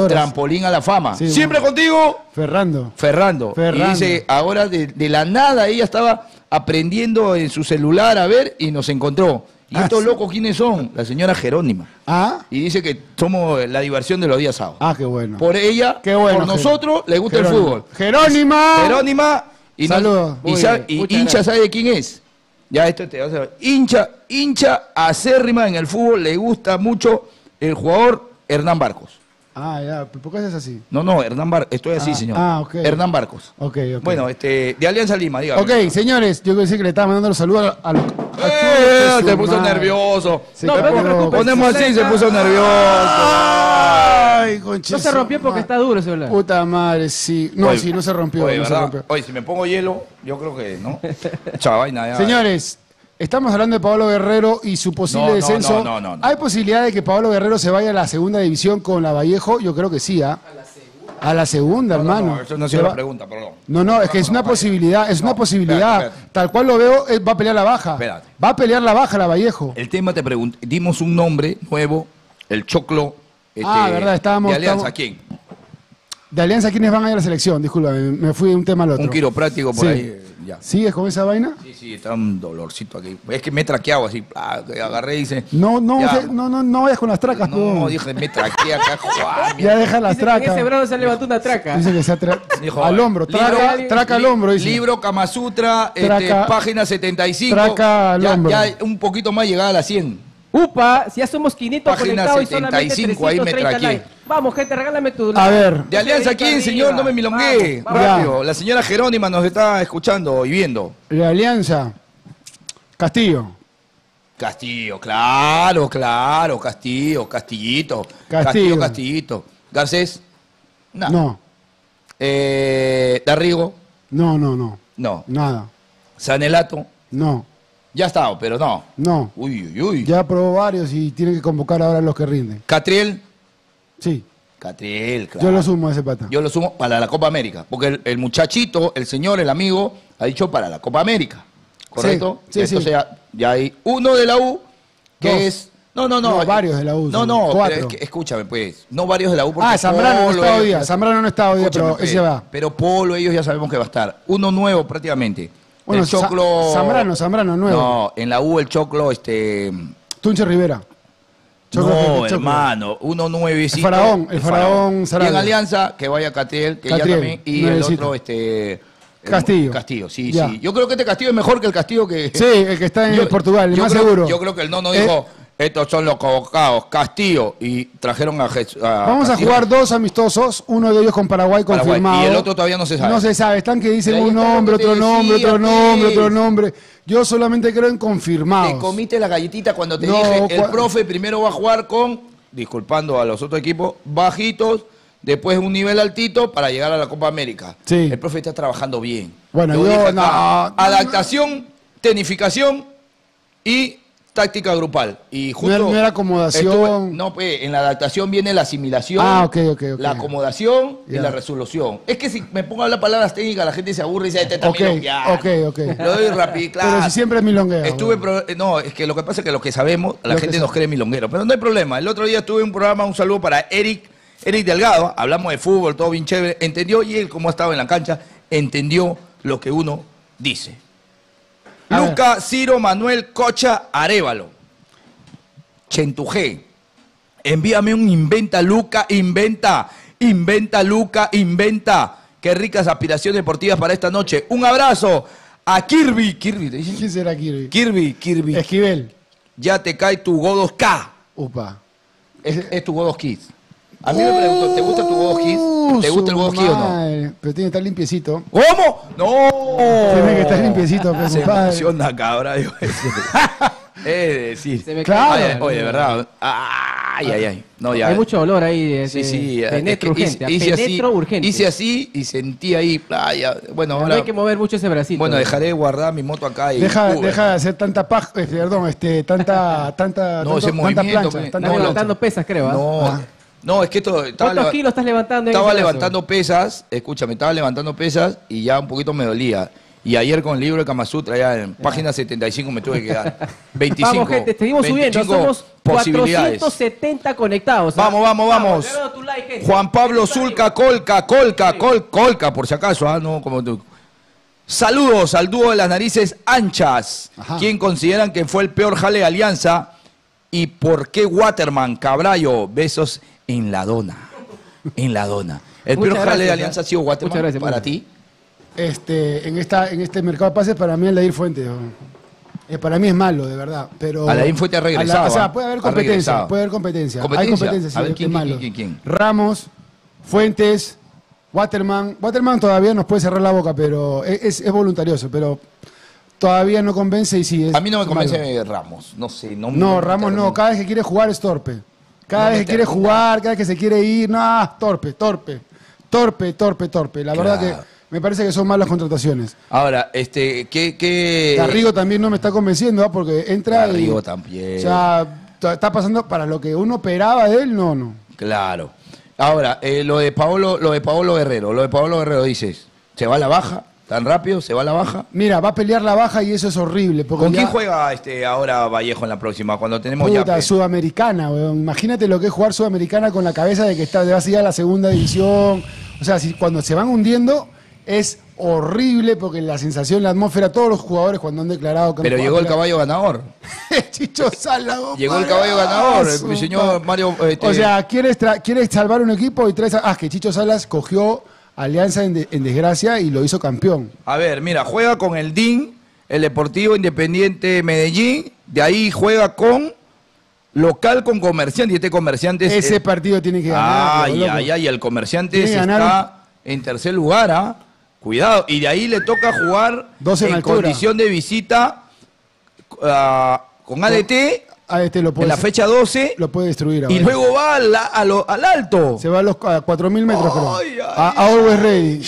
trampolín a la fama. Sí, Siempre bueno. contigo, Ferrando. Ferrando. Ferrando. Y dice, ahora de, de la nada ella estaba aprendiendo en su celular a ver y nos encontró. ¿Y Ah, estos sí. locos quiénes son? La señora Jerónima. Ah, Y dice que somos la diversión de los días sábados. ah, qué bueno. Por ella, Qué bueno, por nosotros, le gusta el fútbol. Jerónima. Jerónima. Y, Saludos. y, Muy sa- bien, y hincha, gracias. ¿sabe de quién es? Ya esto te vas a ver. Hincha, hincha acérrima en el fútbol, le gusta mucho el jugador Hernán Barcos. Ah, ya. ¿Por qué haces así? No, no, Hernán Barcos. Estoy así, Ah, señor. ah, ok. Hernán Barcos. Ok, ok. Bueno, este, de Alianza Lima, dígame. Ok, señores, yo quiero decir que le estaba mandando los saludos a, a los. Eh, se puso madre. nervioso. Se No, no te preocupes. Ponemos así, se puso nervioso. Ay, concha No se rompió porque está duro el celular. Puta madre, sí. No, Oye, sí, no se rompió. oye, no se rompió. Oye, si me pongo hielo, yo creo que, ¿no? Chava, vaina, ya. Señores, estamos hablando de Pablo Guerrero y su posible No, no, descenso. no, no, no, no. ¿Hay posibilidad de que Pablo Guerrero se vaya a la segunda división con la Vallejo? Yo creo que sí, ¿ah? A la segunda, No, no, hermano. no, eso no ha Se sido la va- pregunta, perdón. No, no, es que es una posibilidad, es una No, posibilidad. espérate, espérate. Tal cual lo veo, eh, va a pelear la baja. Espérate. Va a pelear la baja la Vallejo. El tema te pregunté, dimos un nombre nuevo, el Choclo. este, Ah, verdad, estábamos- ¿De Alianza estábamos- quién? De Alianza, ¿quiénes van a ir a la selección? Disculpa, me, fui de un tema al otro. Un quiropráctico por Sí. ahí. Ya. ¿Sigues con esa vaina? Sí, sí, está un dolorcito aquí. Es que me he traqueado así. ah, agarré y dice. No, no, ya. no, no, no vayas con las tracas, No, tú. dije, me traqué acá, [LAUGHS] Juan. Ya deja las Dice que en tracas. ese verano se levantó una traca. Dice que se atra- [LAUGHS] Dijo, al hombro, traca, al hombro, dice. Libro Kama Sutra, este, Traca- página 75. traca al ya, hombro. ya un poquito más llegada a la 100. Upa, si ya somos 500 Página conectados y solamente 75, ahí me 330 traqué. likes. Vamos, gente, regálame tu A ver. De Alianza, ¿quién, señor? No me milongué. Vamos, vamos. Rápido. La señora Jerónima nos está escuchando y viendo. La Alianza. Castillo. Castillo, claro, claro. Castillo, Castillito. Castillo. Castillo, Castillito. Garcés. No. No, Eh, Darrigo. no, no, no. No. Nada. Sanelato. No, Ya está, pero no. no. Uy, uy, uy. Ya probó varios y tienen que convocar ahora a los que rinden. Catriel. Sí, Catriel, claro. yo lo sumo a ese pata. Yo lo sumo para la Copa América. Porque el, el muchachito, el señor, el amigo, ha dicho para la Copa América. ¿Correcto? Sí, sí, Entonces sí. Ya, ya hay uno de la U que Dos. es. No, no, no. No, varios de la U, No, no, cuatro. pero es que, escúchame, pues. No varios de la U. porque Ah, Zambrano no está hoy día. Zambrano no está hoy día, pero pues, ese va. Pero Polo, ellos ya sabemos que va a estar. Uno nuevo prácticamente. Bueno, el Choclo. Za- Zambrano, Zambrano, nuevo. No, en la U el Choclo, este. Tunche Rivera. Choclo, no, Choclo. hermano, uno nuevecito. El faraón, el faraón Y Sarabia. en Alianza, que vaya Catriel, que Catriel, ya también. Y el otro, este. Castillo. Castillo, sí, Ya. sí. Yo creo que este Castillo es mejor que el Castillo que. Sí, el que está en Yo- Portugal, el más creo- seguro. Yo creo que el nono Eh, dijo: estos son los convocados, Castillo. Y trajeron a Jesús. Vamos a Castillo. jugar dos amistosos, uno de ellos con Paraguay Paraguay, confirmado. y el otro todavía no se sabe. No se sabe, están que dicen ahí un está lo nombre, te otro nombre, otro nombre, otro nombre. Yo solamente creo en Te confirmados. comiste la galletita cuando te No, dije: el cua- profe primero va a jugar con, disculpando a los otros equipos, bajitos. Después un nivel altito para llegar a la Copa América. Sí. El profe está trabajando bien. Bueno, Lo yo dije acá. no, Adaptación, tecnificación y táctica grupal. Y justo No era- no era acomodación. estuve- no, pues en la adaptación viene la asimilación, Ah, la acomodación y la resolución. Es que si me pongo a hablar palabras técnicas, la gente se aburre y dice, este está Ok, milongueando". ok, ok. Lo doy rápido, claro. Pero si siempre es milongueo. Estuve, bueno. pro- no, es que lo que pasa es que lo que sabemos, la Lo gente nos cree milonguero, pero no hay problema. El otro día tuve un programa, un saludo para Eric, Eric Delgado, hablamos de fútbol, todo bien chévere, entendió y él como ha estado en la cancha, entendió lo que uno dice. Luca Ciro Manuel Cocha Arevalo. Chentujé. Envíame un inventa, Luca, inventa. Inventa, Luca, inventa. Qué ricas aspiraciones deportivas para esta noche. Un abrazo a Kirby. Kirby, ¿te dicen? ¿Quién será Kirby? Kirby, Kirby. Esquivel. Ya te cae tu Godos K. Upa. Es, es tu Godos Kids. A mí me preguntó, ¿te gusta tu Godos Kids? ¿Te Uh, gusta el Kids o no? Pero tiene que estar limpiecito. ¿Cómo? ¡No! Tiene que estar limpiecito, pues, Se compadre. emociona, cabra. digo, [LAUGHS] [LAUGHS] Es decir. Se me Claro. Oye, oye, de verdad. Ay, ay, ay. No, ya. Hay mucho olor ahí de, Sí, de- sí. es penetro que urgente. hice, hice así, penetro urgente. hice así y sentí ahí. ah. Bueno, No ahora. hay que mover mucho ese bracito. Bueno, dejaré de guardar mi moto acá y. Deja, uh, deja de hacer tanta paja, eh, perdón, este, tanta, tanta, [LAUGHS] No, tanto- ese tanta movimiento, plancha, pe- tanta Estás no, plancha. levantando pesas, creo. ¿ah? No, Ah. No, es que esto. Estaba, ¿Cuántos kilos estás levantando en estaba ese levantando pesas, escúchame, estaba levantando pesas y ya un poquito me dolía. Y ayer con el libro de Kama Sutra, ya en página 75 me tuve que quedar. 25. [LAUGHS] Vamos, gente, seguimos subiendo. 25 Somos posibilidades. 470 conectados. ¿ah? Vamos, vamos, vamos. regala tu like, gente. Juan Pablo Zulca. Colca, Colca, Col, Colca, por si acaso, ah, no, como tú. Saludos al dúo de las narices anchas. Ajá. ¿Quién consideran que fue el peor jale de Alianza? ¿Y por qué Waterman, Cabrayo? Besos en la dona. En la dona. El peor jale de Alianza ¿eh? ha sido Waterman Muchas gracias, para ti. Este, en, esta, en este mercado de pases, para mí, Aldair Fuentes. Eh, para mí es malo, de verdad. Pero Aldair Fuentes ha regresado, o sea, ¿ah? puede haber Ha competencia. Puede haber competencia. Hay ¿Competencia? competencia, sí, A ver, es ¿quién, quién, malo. quién, quién? Ramos, Fuentes, Waterman. Waterman todavía nos puede cerrar la boca, pero es, es- es voluntarioso, pero todavía no convence y sí. Es A mí no me es malo. convence Ramos. No sé. No, No, me- Ramos no. Cada vez que quiere jugar es torpe. Cada No vez que quiere jugar, cada vez que se quiere ir, no, torpe, torpe. Torpe, torpe, torpe. La verdad que me parece que son malas contrataciones. Ahora, este, ¿qué, qué... Garrigo también no me está convenciendo, ¿ah? porque entra Garrigo y... también. O sea, está pasando para lo que uno esperaba de él, no, no. Claro. Ahora, eh, lo de Paolo, lo de Paolo Guerrero, lo de Paolo Guerrero dices, ¿se va a la baja? ¿Tan rápido? ¿Se va a la baja? Mira, va a pelear la baja y eso es horrible. Porque ¿Con ya- quién juega este ahora Vallejo en la próxima? Cuando tenemos ya. Puta, pe- sudamericana, weón. Imagínate lo que es jugar sudamericana con la cabeza de que está, vas a ir a la segunda división. O sea, si, cuando se van hundiendo es horrible porque la sensación, la atmósfera, todos los jugadores cuando han declarado que Pero no llegó el caballo ganador. [LAUGHS] Chicho Sala, Llegó el caballo ganador, el señor Mario, este- O sea, quieres, quieres salvar un equipo y traes. a- Ah, que Chicho Salas cogió Alianza en, de- en desgracia y lo hizo campeón. A ver, mira, juega con el DIN, el Deportivo Independiente Medellín, de ahí juega con local con comerciante, y este comerciante es. Ese eh, partido tiene que ganar. Ay, loco. ay, ay, el comerciante está en tercer lugar, ¿ah? Cuidado. Y de ahí le toca jugar en condición de visita ah, con ADT A este lo en puede, la fecha 12 lo puede destruir ahora. y luego va al, a lo- al alto. Se va a los a 4.000 metros, creo. Ay, ay, a, a Always Ready.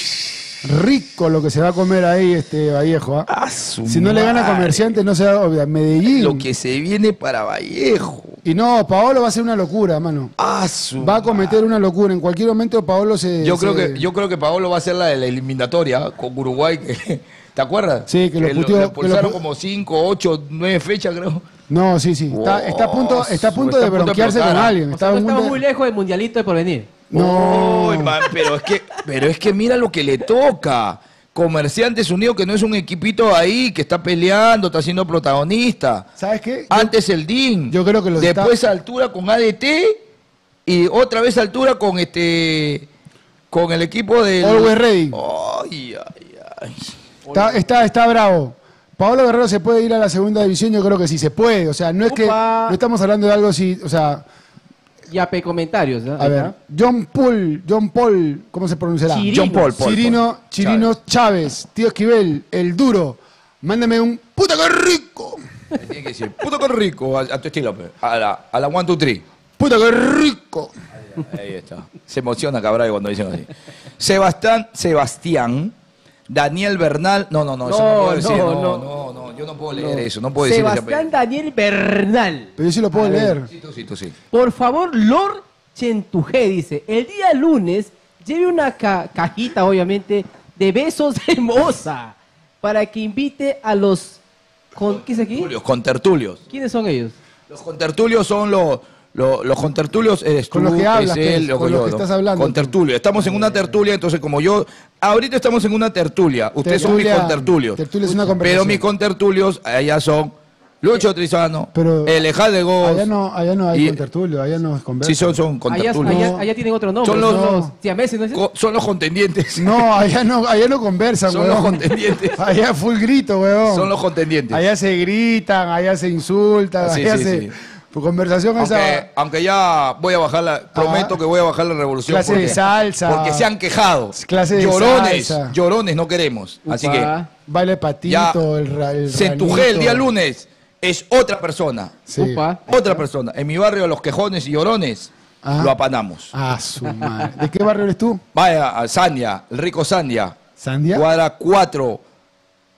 Rico lo que se va a comer ahí este Vallejo. ¿ah? Ah, su Si no le gana a madre. comerciante, no se va a Medellín. Lo que se viene para Vallejo. Y no, Paolo va a ser una locura, mano. Ah, su Va a cometer una locura. En cualquier momento Paolo se. Yo creo se- que yo creo que Paolo va a ser la de la eliminatoria con Uruguay. que- [LAUGHS] ¿Te acuerdas? Sí, que lo puteó- que lo expulsaron pu- como 5, 8, 9 fechas, creo. No, sí, sí. Está, está a punto, está a punto Está de a punto de bronquearse con ¿ah? alguien. O Está sea, a no estamos de- muy lejos del mundialito de porvenir. No. Uy, man, pero es que pero es que mira lo que le toca. Comerciantes Unidos que no es un equipito ahí que está peleando, está siendo protagonista. ¿Sabes qué? Yo- Antes el DIN. yo creo que los Después está- altura con ADT y otra vez altura con este con el equipo del Always Ready. Ay, ay, ay. Está, está, está bravo. Paolo Guerrero se puede ir a la segunda división, yo creo que sí se puede. O sea, no es que no estamos hablando de algo así, o sea, Ya pe comentarios. ¿no? a ver. John Paul, John Paul, ¿cómo se pronunciará? Chirino. John Paul, Paul, Chirino, Paul. Chirino Chávez. tío Esquivel, el duro. Mándame un puta que rico. Tiene que decir, puto que rico, a, a tu estilo, pe. a la, a la one, two, three. Puta que rico. Ahí está. Se emociona Cabral cuando dicen así. Sebastián, Sebastián, Daniel Bernal. No, no, no, eso no, No, puedo decir. no, No, no, no. No, yo no puedo leer eso, no puedo decir ese Sebastián apellido. Daniel Bernal. Pero yo sí lo puedo leer. Sí, tú sí, tú sí. Por favor, Lord Chentujé dice, el día lunes lleve una ca- cajita, obviamente, de besos de moza para que invite a los... Con, ¿Qué es aquí? Tertulios, contertulios. ¿Quiénes son ellos? Los contertulios son los... Los, los contertulios eres Con tú, los que hablas, es él, lo con que los yo, que estás hablando. Contertulio. Estamos en una tertulia, entonces como yo... Ahorita estamos en una tertulia. Ustedes son mis contertulios. tertulia es una Pero mis contertulios allá son Lucho Trizano, Pero- de Goz. Allá no, allá no hay y- contertulio, allá no es conversa. Sí, son, son contertulios. allá- allá tienen otro nombre. Son los- no. siameses, ¿no es? Co- son los contendientes. No, allá no, allá no conversan, Son weón. los contendientes. [LAUGHS] Allá full grito, weón. Son los contendientes. Allá se gritan, allá se insultan, Ah, sí, allá sí, se... sí. Tu conversación Aunque, esa... aunque ya voy a bajar la, prometo que voy a bajar la revolución. Clase de salsa. Porque se han quejado. Clase de llorones, salsa. llorones no queremos. Así que. Baile patito, ya el, el Centujé el día lunes. es otra persona. Sí. Upa. Otra persona. En mi barrio, los quejones y llorones, Ah. lo apanamos. Ah, su madre. ¿De qué barrio eres tú? Vaya a Sandia, el rico Sandia. ¿Sandia? Cuadra 4,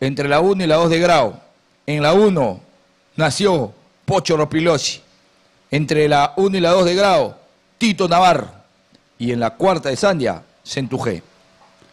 entre la 1 y la 2 de grado. En la 1 nació Pocho Ropilosi. Entre la 1 y la 2 de grado, Tito Navarro. Y en la cuarta de Sandia, Centujé.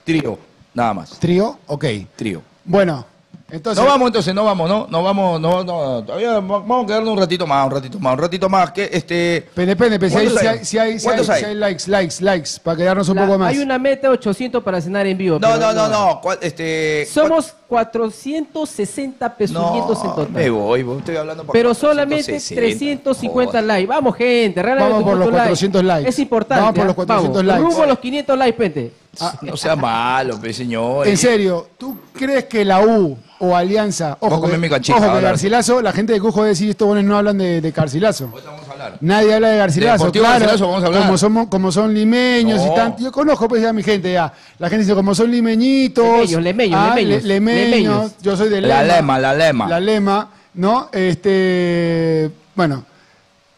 Trío, nada más. ¿Trío? Ok. Trío. Bueno, entonces. No vamos entonces, no vamos, ¿no? No vamos, no, no, todavía va- vamos a quedarnos un ratito más, un ratito más, un ratito más. Que este. Pero depende, pero si hay, ¿Cuántos si hay? si hay, si hay- ¿Cuántos hay? si hay likes, likes, likes, para quedarnos un La- poco más. Hay una meta 800 para cenar en vivo. No, pero no, no, no. ¿cuál- Este. Somos 460 pesuñitos en No, total. me voy, estoy hablando por Pero solamente 460. 350 Joder. likes. Vamos, gente. Realmente Vamos por los muchos 400 likes. Es importante. Vamos por los ¿ah? 400 Vamos, likes. Rumbo a los 500 likes, pente. [LAUGHS] No sea malo, pe, señor. En serio, ¿tú crees que la U o Alianza, ojo, que, mi canchita, ojo que. Garcilaso, la gente de Cujo debe decir, estos buenos no hablan de, de Garcilaso. Ahorita vamos a hablar. Nadie habla de Garcilaso, Deportivo claro. Garcilaso vamos a hablar. Como, somos, como son limeños y. Yo conozco pues ya a mi gente ya. La gente dice, como son limeñitos. Lemeños, lemeños, ah, lemeños, le- lemeños. lemeños. Yo soy de La Lema. lema, la lema. La lema, ¿no? Este. Bueno,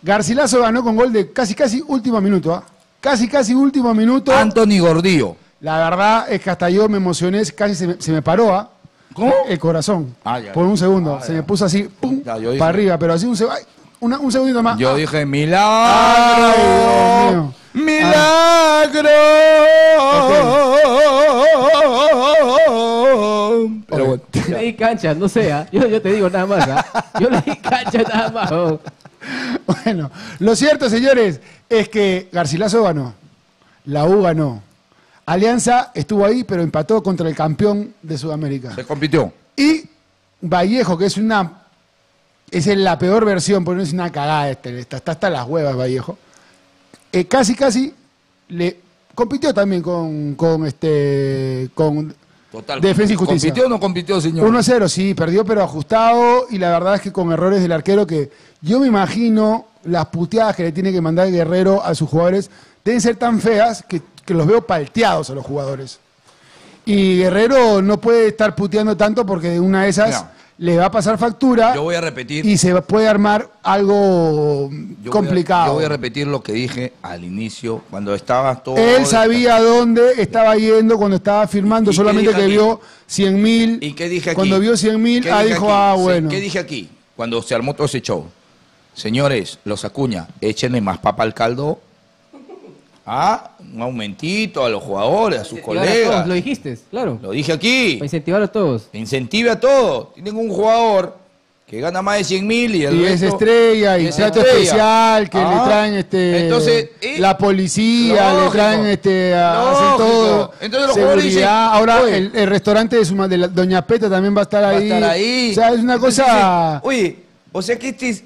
Garcilaso ganó con gol de casi, casi último minuto, ¿ah? Casi, casi último minuto. Anthony Gordillo. La verdad es que hasta yo me emocioné, casi se me, se me paró, ¿ah? ¿Cómo? El corazón. Ah, ya. por un segundo. Ah, se me puso así, pum, Ya, yo dije- para arriba, pero así un, seg- ay, una- un segundito más. Yo Ah, dije, milagro. Ay, Dios mío. Milagro. Pero bueno. Yo le di cancha, no sé. ¿ah? Yo, yo te digo nada más. ¿ah? Yo le di cancha nada más. oh. [LAUGHS] Bueno, lo cierto, señores, es que Garcilaso ganó. La U ganó. Alianza estuvo ahí, pero empató contra el campeón de Sudamérica. Se compitió. Y Vallejo, que es una. Es la peor versión, porque no es una cagada. Este, está, está hasta las huevas, Vallejo. Eh, casi, casi le compitió también con, con este. con Total. Defensa y Justicia. ¿Compitió o no compitió, señor? 1-0, sí, perdió, pero ajustado. Y la verdad es que con errores del arquero, que yo me imagino las puteadas que le tiene que mandar Guerrero a sus jugadores deben ser tan feas que, que los veo palteados a los jugadores. Y Guerrero no puede estar puteando tanto porque de una de esas le va a pasar factura Yo voy a repetir. y se puede armar algo Yo voy a- complicado. yo voy a repetir lo que dije al inicio, cuando estaba todo. Él sabía dónde estaba yendo cuando estaba firmando, ¿Y qué solamente que vio 100 mil. ¿Y qué dije aquí? Cuando vio 100 mil, ¿Qué ah, dijo, aquí? ah, bueno. ¿Qué dije aquí? Cuando se armó todo ese show. Señores, los acuña, échenle más papa al caldo. Ah, un aumentito a los jugadores, a sus a todos, colegas. Lo dijiste, claro. Lo dije aquí. Para incentivar a todos. Incentive a todos. Tienen un jugador que gana más de 100 mil y el Y es estrella y es trato estrella. especial que le traen este entonces, la policía, Lógico. le traen este a- hacen todo Entonces los jugadores dicen, seguridad. Ahora oye. el, el restaurante de, su, ma- de la- Doña Peta también va a estar Va a ahí. estar ahí. O sea, es una Entonces cosa dicen, Oye, o sea que este es-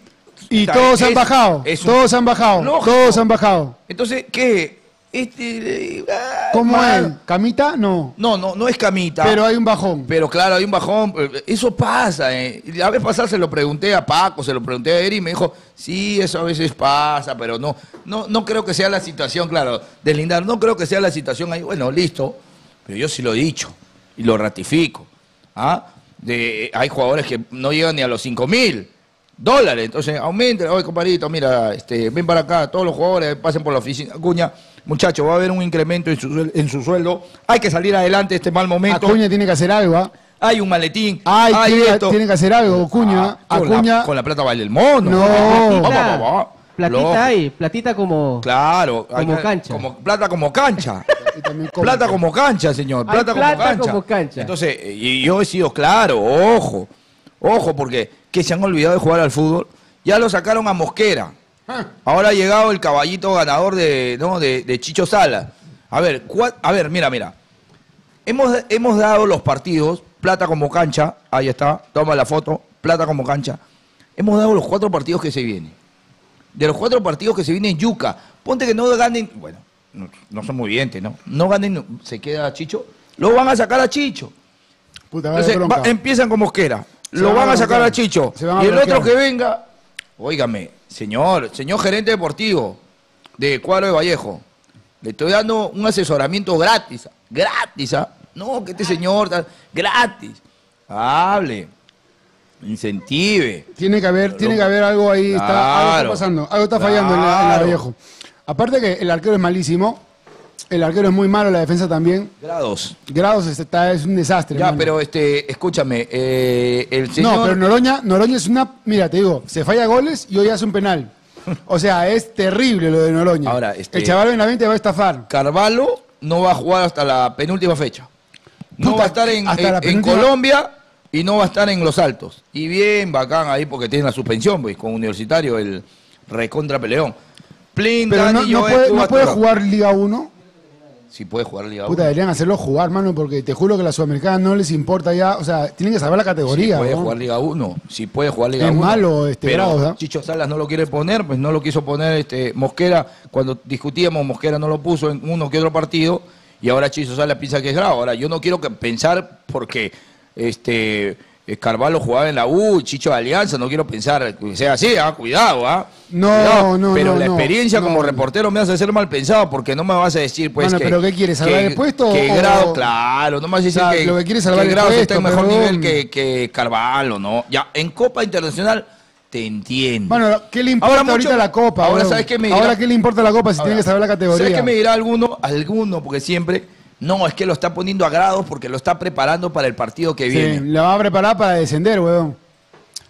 y todos han es- bajado, es un- todos han bajado, Lógico. todos han bajado. Entonces, ¿qué? Este, eh, ah, ¿Cómo es? ¿Camita? No. No, no, no es camita. Pero hay un bajón. Pero claro, hay un bajón. Eso pasa. eh. La vez pasada se lo pregunté a Paco, se lo pregunté a Eri y me dijo, sí, eso a veces pasa, pero no, no, no creo que sea la situación, claro, deslindar, no creo que sea la situación ahí. Bueno, listo, pero yo sí lo he dicho y lo ratifico. ¿ah? De, hay jugadores que no llegan ni a los 5 mil dólares, entonces aumenten, oye compadrito, mira, este, ven para acá, todos los jugadores pasen por la oficina. Acuña, muchachos, va a haber un incremento en su, en su sueldo, hay que salir adelante este mal momento Acuña tiene que hacer algo, ¿ah? hay un maletín, Ay, hay tiene, esto. tiene que hacer algo, Acuña. Ah, con, Acuña. la, con la plata baila el mono. No. Va, va, va, Platita, va. platita hay, platita como... Claro. hay Como que- cancha. Como, plata como cancha. [LAUGHS] Plata como cancha, señor. Hay Plata, plata como, cancha. como cancha. Entonces, y yo he sido claro, ojo. Ojo, porque que se han olvidado de jugar al fútbol. Ya lo sacaron a Mosquera. Ah. Ahora ha llegado el caballito ganador de, ¿no? de, de Chicho Sala. A ver, cua- a ver, mira, mira. Hemos, hemos dado los partidos, plata como cancha, ahí está, toma la foto, plata como cancha. Hemos dado los cuatro partidos que se vienen. De los cuatro partidos que se vienen Yuca, ponte que no ganen, bueno, no, no son muy bien, ¿no? No ganen, se queda Chicho, lo van a sacar a Chicho. Puta, Entonces, va- empiezan con Mosquera, lo van a van a sacar a Chicho. Y el otro que venga, óigame, señor, señor gerente deportivo de Cuadro de Vallejo, le estoy dando un asesoramiento gratis, gratis, ¿ah? No, que este señor, gratis. Hable. Incentive. Tiene que haber, tiene que haber algo ahí, está, algo está pasando, algo está fallando en la, en la. Vallejo. Aparte que el arquero es malísimo, el arquero es muy malo, la defensa también. Grados. Grados está, es un desastre. Ya, hermano. pero este, escúchame, eh, el señor. No, pero Noroña, Noroña es una. Mira, te digo, se falla goles y hoy hace un penal. O sea, es terrible lo de Noroña. Ahora, este- El chaval Benavente va a estafar. Carvalho no va a jugar hasta la penúltima fecha. No Puta, va a estar en, hasta en- la en penúltima- Colombia y no va a estar en Los Altos. Y bien, bacán ahí porque tiene la suspensión, pues, con Universitario, el recontra peleón. Plin, Pero no, Dani, no puede, no puede jugar Liga 1. Sí puede jugar Liga Puta, 1. deberían hacerlo jugar, mano, porque te juro que a la Sudamericana no les importa ya. O sea, tienen que salvar la categoría. puede ¿no? jugar Liga 1. Sí puede jugar Liga Es 1. malo, este, pero Grados, ¿ah? Chicho Salas no lo quiere poner, pues no lo quiso poner este Mosquera. Cuando discutíamos, Mosquera no lo puso en uno que otro partido. Y ahora Chicho Salas piensa que es Grado. Ahora, yo no quiero que pensar porque este Carvalho jugaba en la U, Chicho de Alianza, no quiero pensar que sea así, ah, cuidado, ¿ah? No, Cuidado. no, Pero no, la experiencia no. como reportero me hace ser mal pensado porque no me vas a decir, pues, Mano, que. ¿pero qué quieres, salvar el puesto Que o- Grado, claro, no me vas a decir que. lo que quiere es salvar el Grado está en mejor nivel que, que Carvalho, ¿no? Ya, en Copa Internacional te entiendo. Bueno, ¿qué le importa Ahora ahorita mucho- la Copa? Ahora? ¿sabes qué me dirá? Ahora, ¿qué le importa la Copa si Ahora, tiene que saber la categoría? ¿Sabes qué me dirá alguno? Alguno, porque siempre. No, es que lo está poniendo a grados porque lo está preparando para el partido que Sí, viene. lo va a preparar para descender, weón.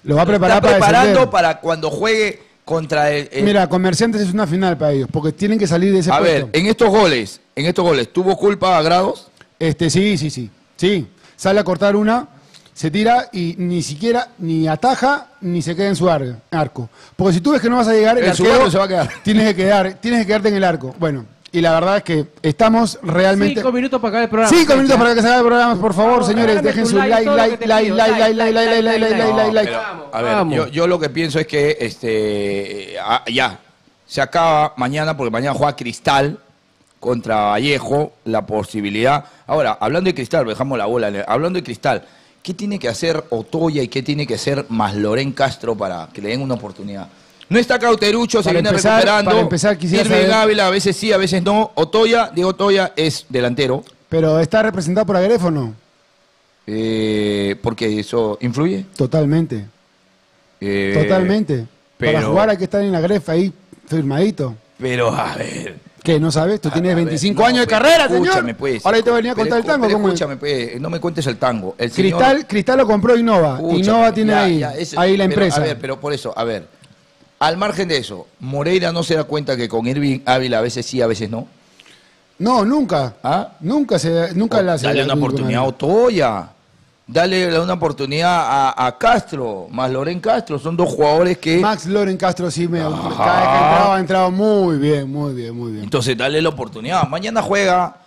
Lo va a preparar está para preparando descender. para cuando juegue contra el. el- Mira, Comerciantes es una final para ellos, porque tienen que salir de ese a puesto. ver, en estos goles, en estos goles, ¿tuvo culpa a grados? Este, sí, sí, sí. Sí, sale a cortar una, se tira y ni siquiera ni ataja ni se queda en su ar- arco. Porque si tú ves que no vas a llegar, el En arquero se va a quedar. Tienes que quedar, tienes que quedarte en el arco. Bueno, y la verdad es que estamos realmente Cinco minutos para acabar el programa. Cinco minutos para que se acabe el programa, por favor, señores, dejen su like, like, like, like, like, Like, like, like, like, like, like, like, a ver, yo lo que pienso es que este ah, ya se acaba mañana porque mañana juega Cristal contra Vallejo la posibilidad. Ahora, hablando de Cristal, dejamos la bola. Hablando de Cristal, ¿qué tiene que hacer Otoya y qué tiene que hacer más Loren Castro para que le den una oportunidad? No está Cauterucho, se Para viene empezar- recuperando. para empezar, quisiera Irving saber- Ávila, a veces sí, a veces no. Otoya, Diego Otoya es delantero. Pero está representado por Agréfono, Eh, porque eso influye. totalmente, Eh, totalmente. Para jugar hay que estar en la Gref ahí firmadito. Pero a ver. ¿Qué? ¿No sabes? Tú tienes a ver, 25 no, años de carrera, escúchame, señor. pues. Ahora te venía a contar el tango. ¿cómo es? escúchame, pues, no me cuentes el tango. El señor- Cristal, Cristal lo compró Innova. Innova tiene ya, ahí, ya, ahí la pero, empresa. a ver, pero por eso, a ver. Al margen de eso, Moreira no se da cuenta que con Irving Ávila a veces sí, a veces no. No, nunca. ¿Ah? Nunca se, nunca la se Dale una oportunidad a Otoya. Dale una oportunidad a, a Castro, más Loren Castro. Son dos jugadores que. Max Loren Castro sí me. Cada vez que ha entrado, ha entrado muy bien, muy bien, muy bien. Entonces, dale la oportunidad. Mañana juega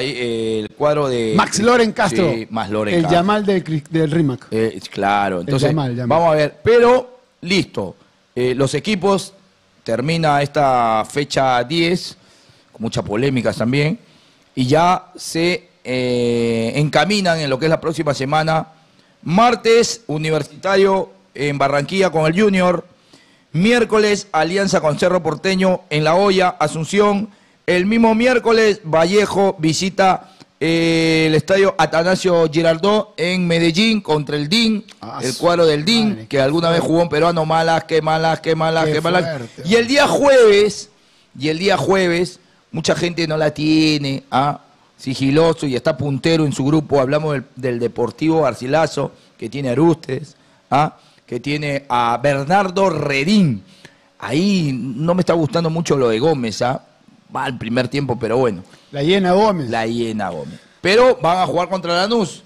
eh, el cuadro de. Max Loren Castro. Sí, más Loren El Castro. Yamal del, del Rimac. Eh, claro, entonces Yamal, Yamal. vamos a ver, pero listo, Eh, los equipos termina esta fecha 10, con mucha polémica también, y ya se eh, encaminan en lo que es la próxima semana, martes Universitario en Barranquilla con el Junior, miércoles Alianza con Cerro Porteño en La Hoya, Asunción, el mismo miércoles Vallejo visita eh, el estadio Atanasio Girardot en Medellín contra el DIN, Ah, el cuadro del DIN, madre, que alguna vez jugó un peruano malas, que malas, que malas, Qué que malas. fuerte, Y el día jueves, y el día jueves, mucha gente no la tiene, ¿ah? sigiloso y está puntero en su grupo. Hablamos del, del Deportivo Garcilaso, que tiene a Arustes, ¿ah? que tiene a Bernardo Redín. Ahí no me está gustando mucho lo de Gómez, ¿ah? Va al primer tiempo, pero bueno La llena Gómez. la hiena Gómez. Pero van a jugar contra Lanús.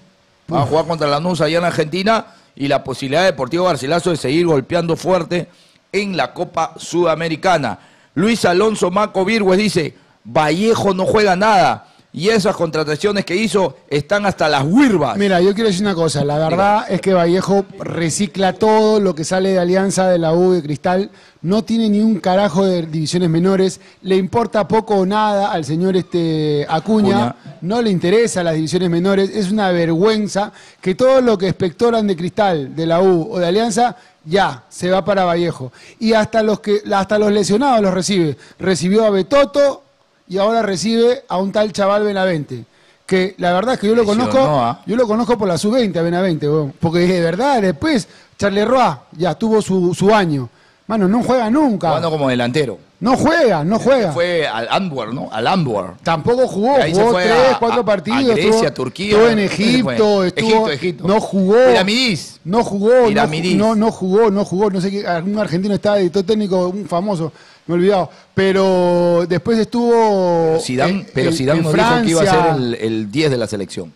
Van a jugar contra Lanús allá en Argentina y la posibilidad de Deportivo Garcilaso de seguir golpeando fuerte en la Copa Sudamericana. Luis Alonso Maco Virgües dice, Vallejo no juega nada y esas contrataciones que hizo están hasta las huirvas. Mira, yo quiero decir una cosa. La verdad es que Vallejo recicla todo lo que sale de Alianza, de la U, de Cristal. No tiene ni un carajo de divisiones menores. Le importa poco o nada al señor este Acuña. Acuña. No le interesa las divisiones menores. Es una vergüenza que todo lo que espectoran de Cristal, de la U o de Alianza, ya se va para Vallejo. Y hasta los que, hasta los lesionados los recibe. Recibió a Betoto y ahora recibe a un tal chaval Benavente. Que la verdad es que yo lo conozco, ¿ah? yo lo conozco por la sub-20 a Benavente, porque de verdad después Charleroi ya tuvo su, su año. Mano, no juega nunca. Jugando como delantero. No juega, no juega. Fue al Antwerp, ¿no? Al Antwerp. Tampoco jugó, ahí se jugó fue tres, a- cuatro a- partidos. a Grecia, estuvo- Turquía. Estuvo en. Egipto, estuvo, Egipto, Egipto. no jugó. Piramidis. No jugó, no, no, no jugó, no jugó. No sé qué, algún argentino estaba de director técnico, un famoso, me he olvidado. Pero después estuvo. Zidane, en- pero Zidane en nos dijo que iba a ser el, el 10 de la selección.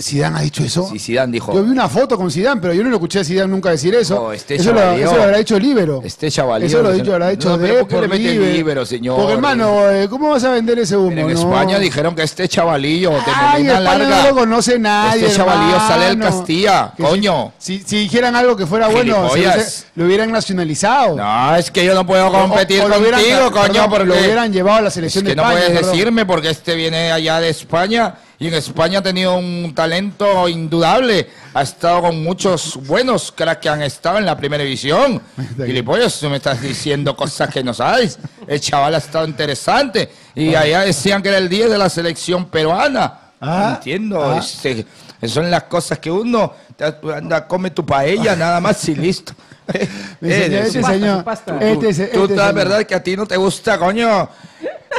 ¿Zidane ha dicho eso? Sí, Zidane dijo. Yo vi una foto con Zidane, pero yo no lo escuché a Zidane nunca decir eso. No, este eso, lo, eso lo habrá hecho Libero. Este chavalío. Eso lo ha dicho, lo habrá hecho No, de ¿por qué le mete Libero. Libero, señor? Porque hermano, eh, ¿cómo vas a vender ese humo? En no? España dijeron que este chavalillo Ay, melena España larga. no lo conoce nadie. Este chavalío sale del hermano. Castilla, Que coño. Si, si, si dijeran algo que fuera bueno, hubiese- lo hubieran nacionalizado. No, es que yo no puedo competir O- o lo hubieran- contigo, coño, perdón, porque lo hubieran llevado a la es selección que de no España. puedes perdón. decirme porque este viene allá de España y en España ha tenido un talento indudable. Ha estado con muchos buenos cracks que han estado en la primera división. [LAUGHS] Gilipollas, tú me estás diciendo cosas que no sabes. El chaval ha estado interesante y allá decían que era el 10 de la selección peruana. Ah, Entiendo. ah. este, son las cosas que uno anda, come tu paella nada más y listo. [LAUGHS] Eh, este señor. Tú, Este, tú, este la verdad que a ti no te gusta, coño.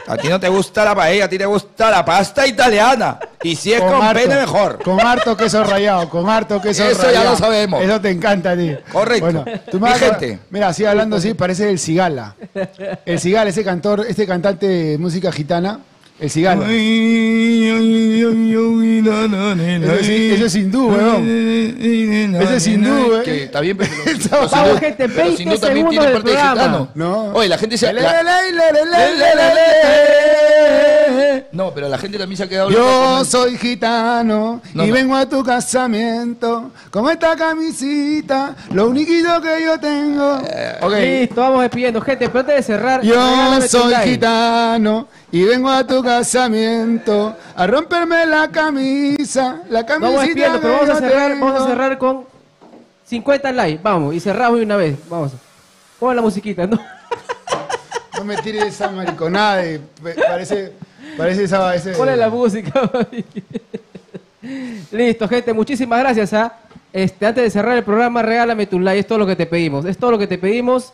A ti no te gusta la paella, a ti te gusta la pasta italiana. Y si es con, harto- pene, mejor. Con harto queso rallado, con harto queso Eso ya rallado. lo sabemos. Eso te encanta a ti. Correcto. Bueno, tú me Mi gente. Mira, sigue hablando así, parece el Cigala. El Cigala, ese cantor, este cantante de música gitana. El Cigala. Ese es hindú, weón. Ese es hindú, eh. Que está bien, pero [LAUGHS] los- los hindú- gente, los 20 hindú también segundos tienen del parte de programa. gitano. No. Oye, la gente se... La-. No, pero la gente también se ha quedado... Yo con soy gitano No, y no. vengo a tu casamiento con esta camisita, lo único que yo tengo. Ok. Listo, vamos despidiendo. Gente, pero antes de cerrar, Yo regálame tu soy like. gitano y vengo a tu casamiento a romperme la camisa, la camisita Vamos que pero vamos a cerrar, tengo. vamos a cerrar con 50 likes. Vamos, y cerramos de una vez. Vamos. Pon la musiquita, ¿no? [LAUGHS] No me tires esa mariconada de- parece parece esa ese Ponle la música. [LAUGHS] Listo, gente, muchísimas gracias. ¿ah? Este, antes de cerrar el programa, regálame tu like, es todo lo que te pedimos. Es todo lo que te pedimos.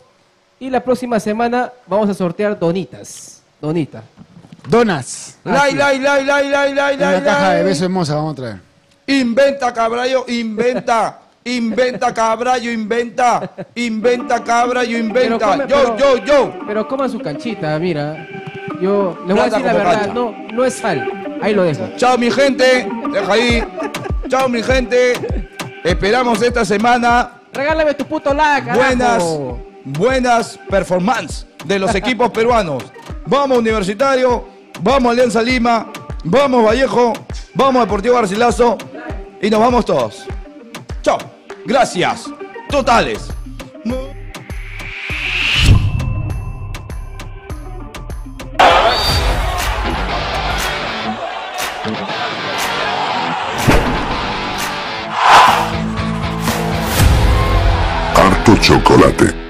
Y la próxima semana vamos a sortear donitas. Donita. Donas. Lai, lai, lai, lai, lai, lai, Una caja de lai. besos hermosa vamos a traer. Inventa, cabrallo, inventa. Inventa, cabrallo, inventa. Inventa, cabrallo, inventa. Come- yo, pero- yo, yo. Pero coman su canchita, mira. Yo les voy a decir la verdad, cancha. no, no es sal. Ahí lo dejo. Chao, mi gente. Deja ahí. Chao, mi gente. Esperamos esta semana Regálame tu puto like, buenas, buenas performances de los equipos peruanos. Vamos, Universitario. Vamos, Alianza Lima. Vamos, Vallejo. Vamos, Deportivo Garcilaso. Y nos vamos todos. Chao. Gracias. Totales. Harto chocolate.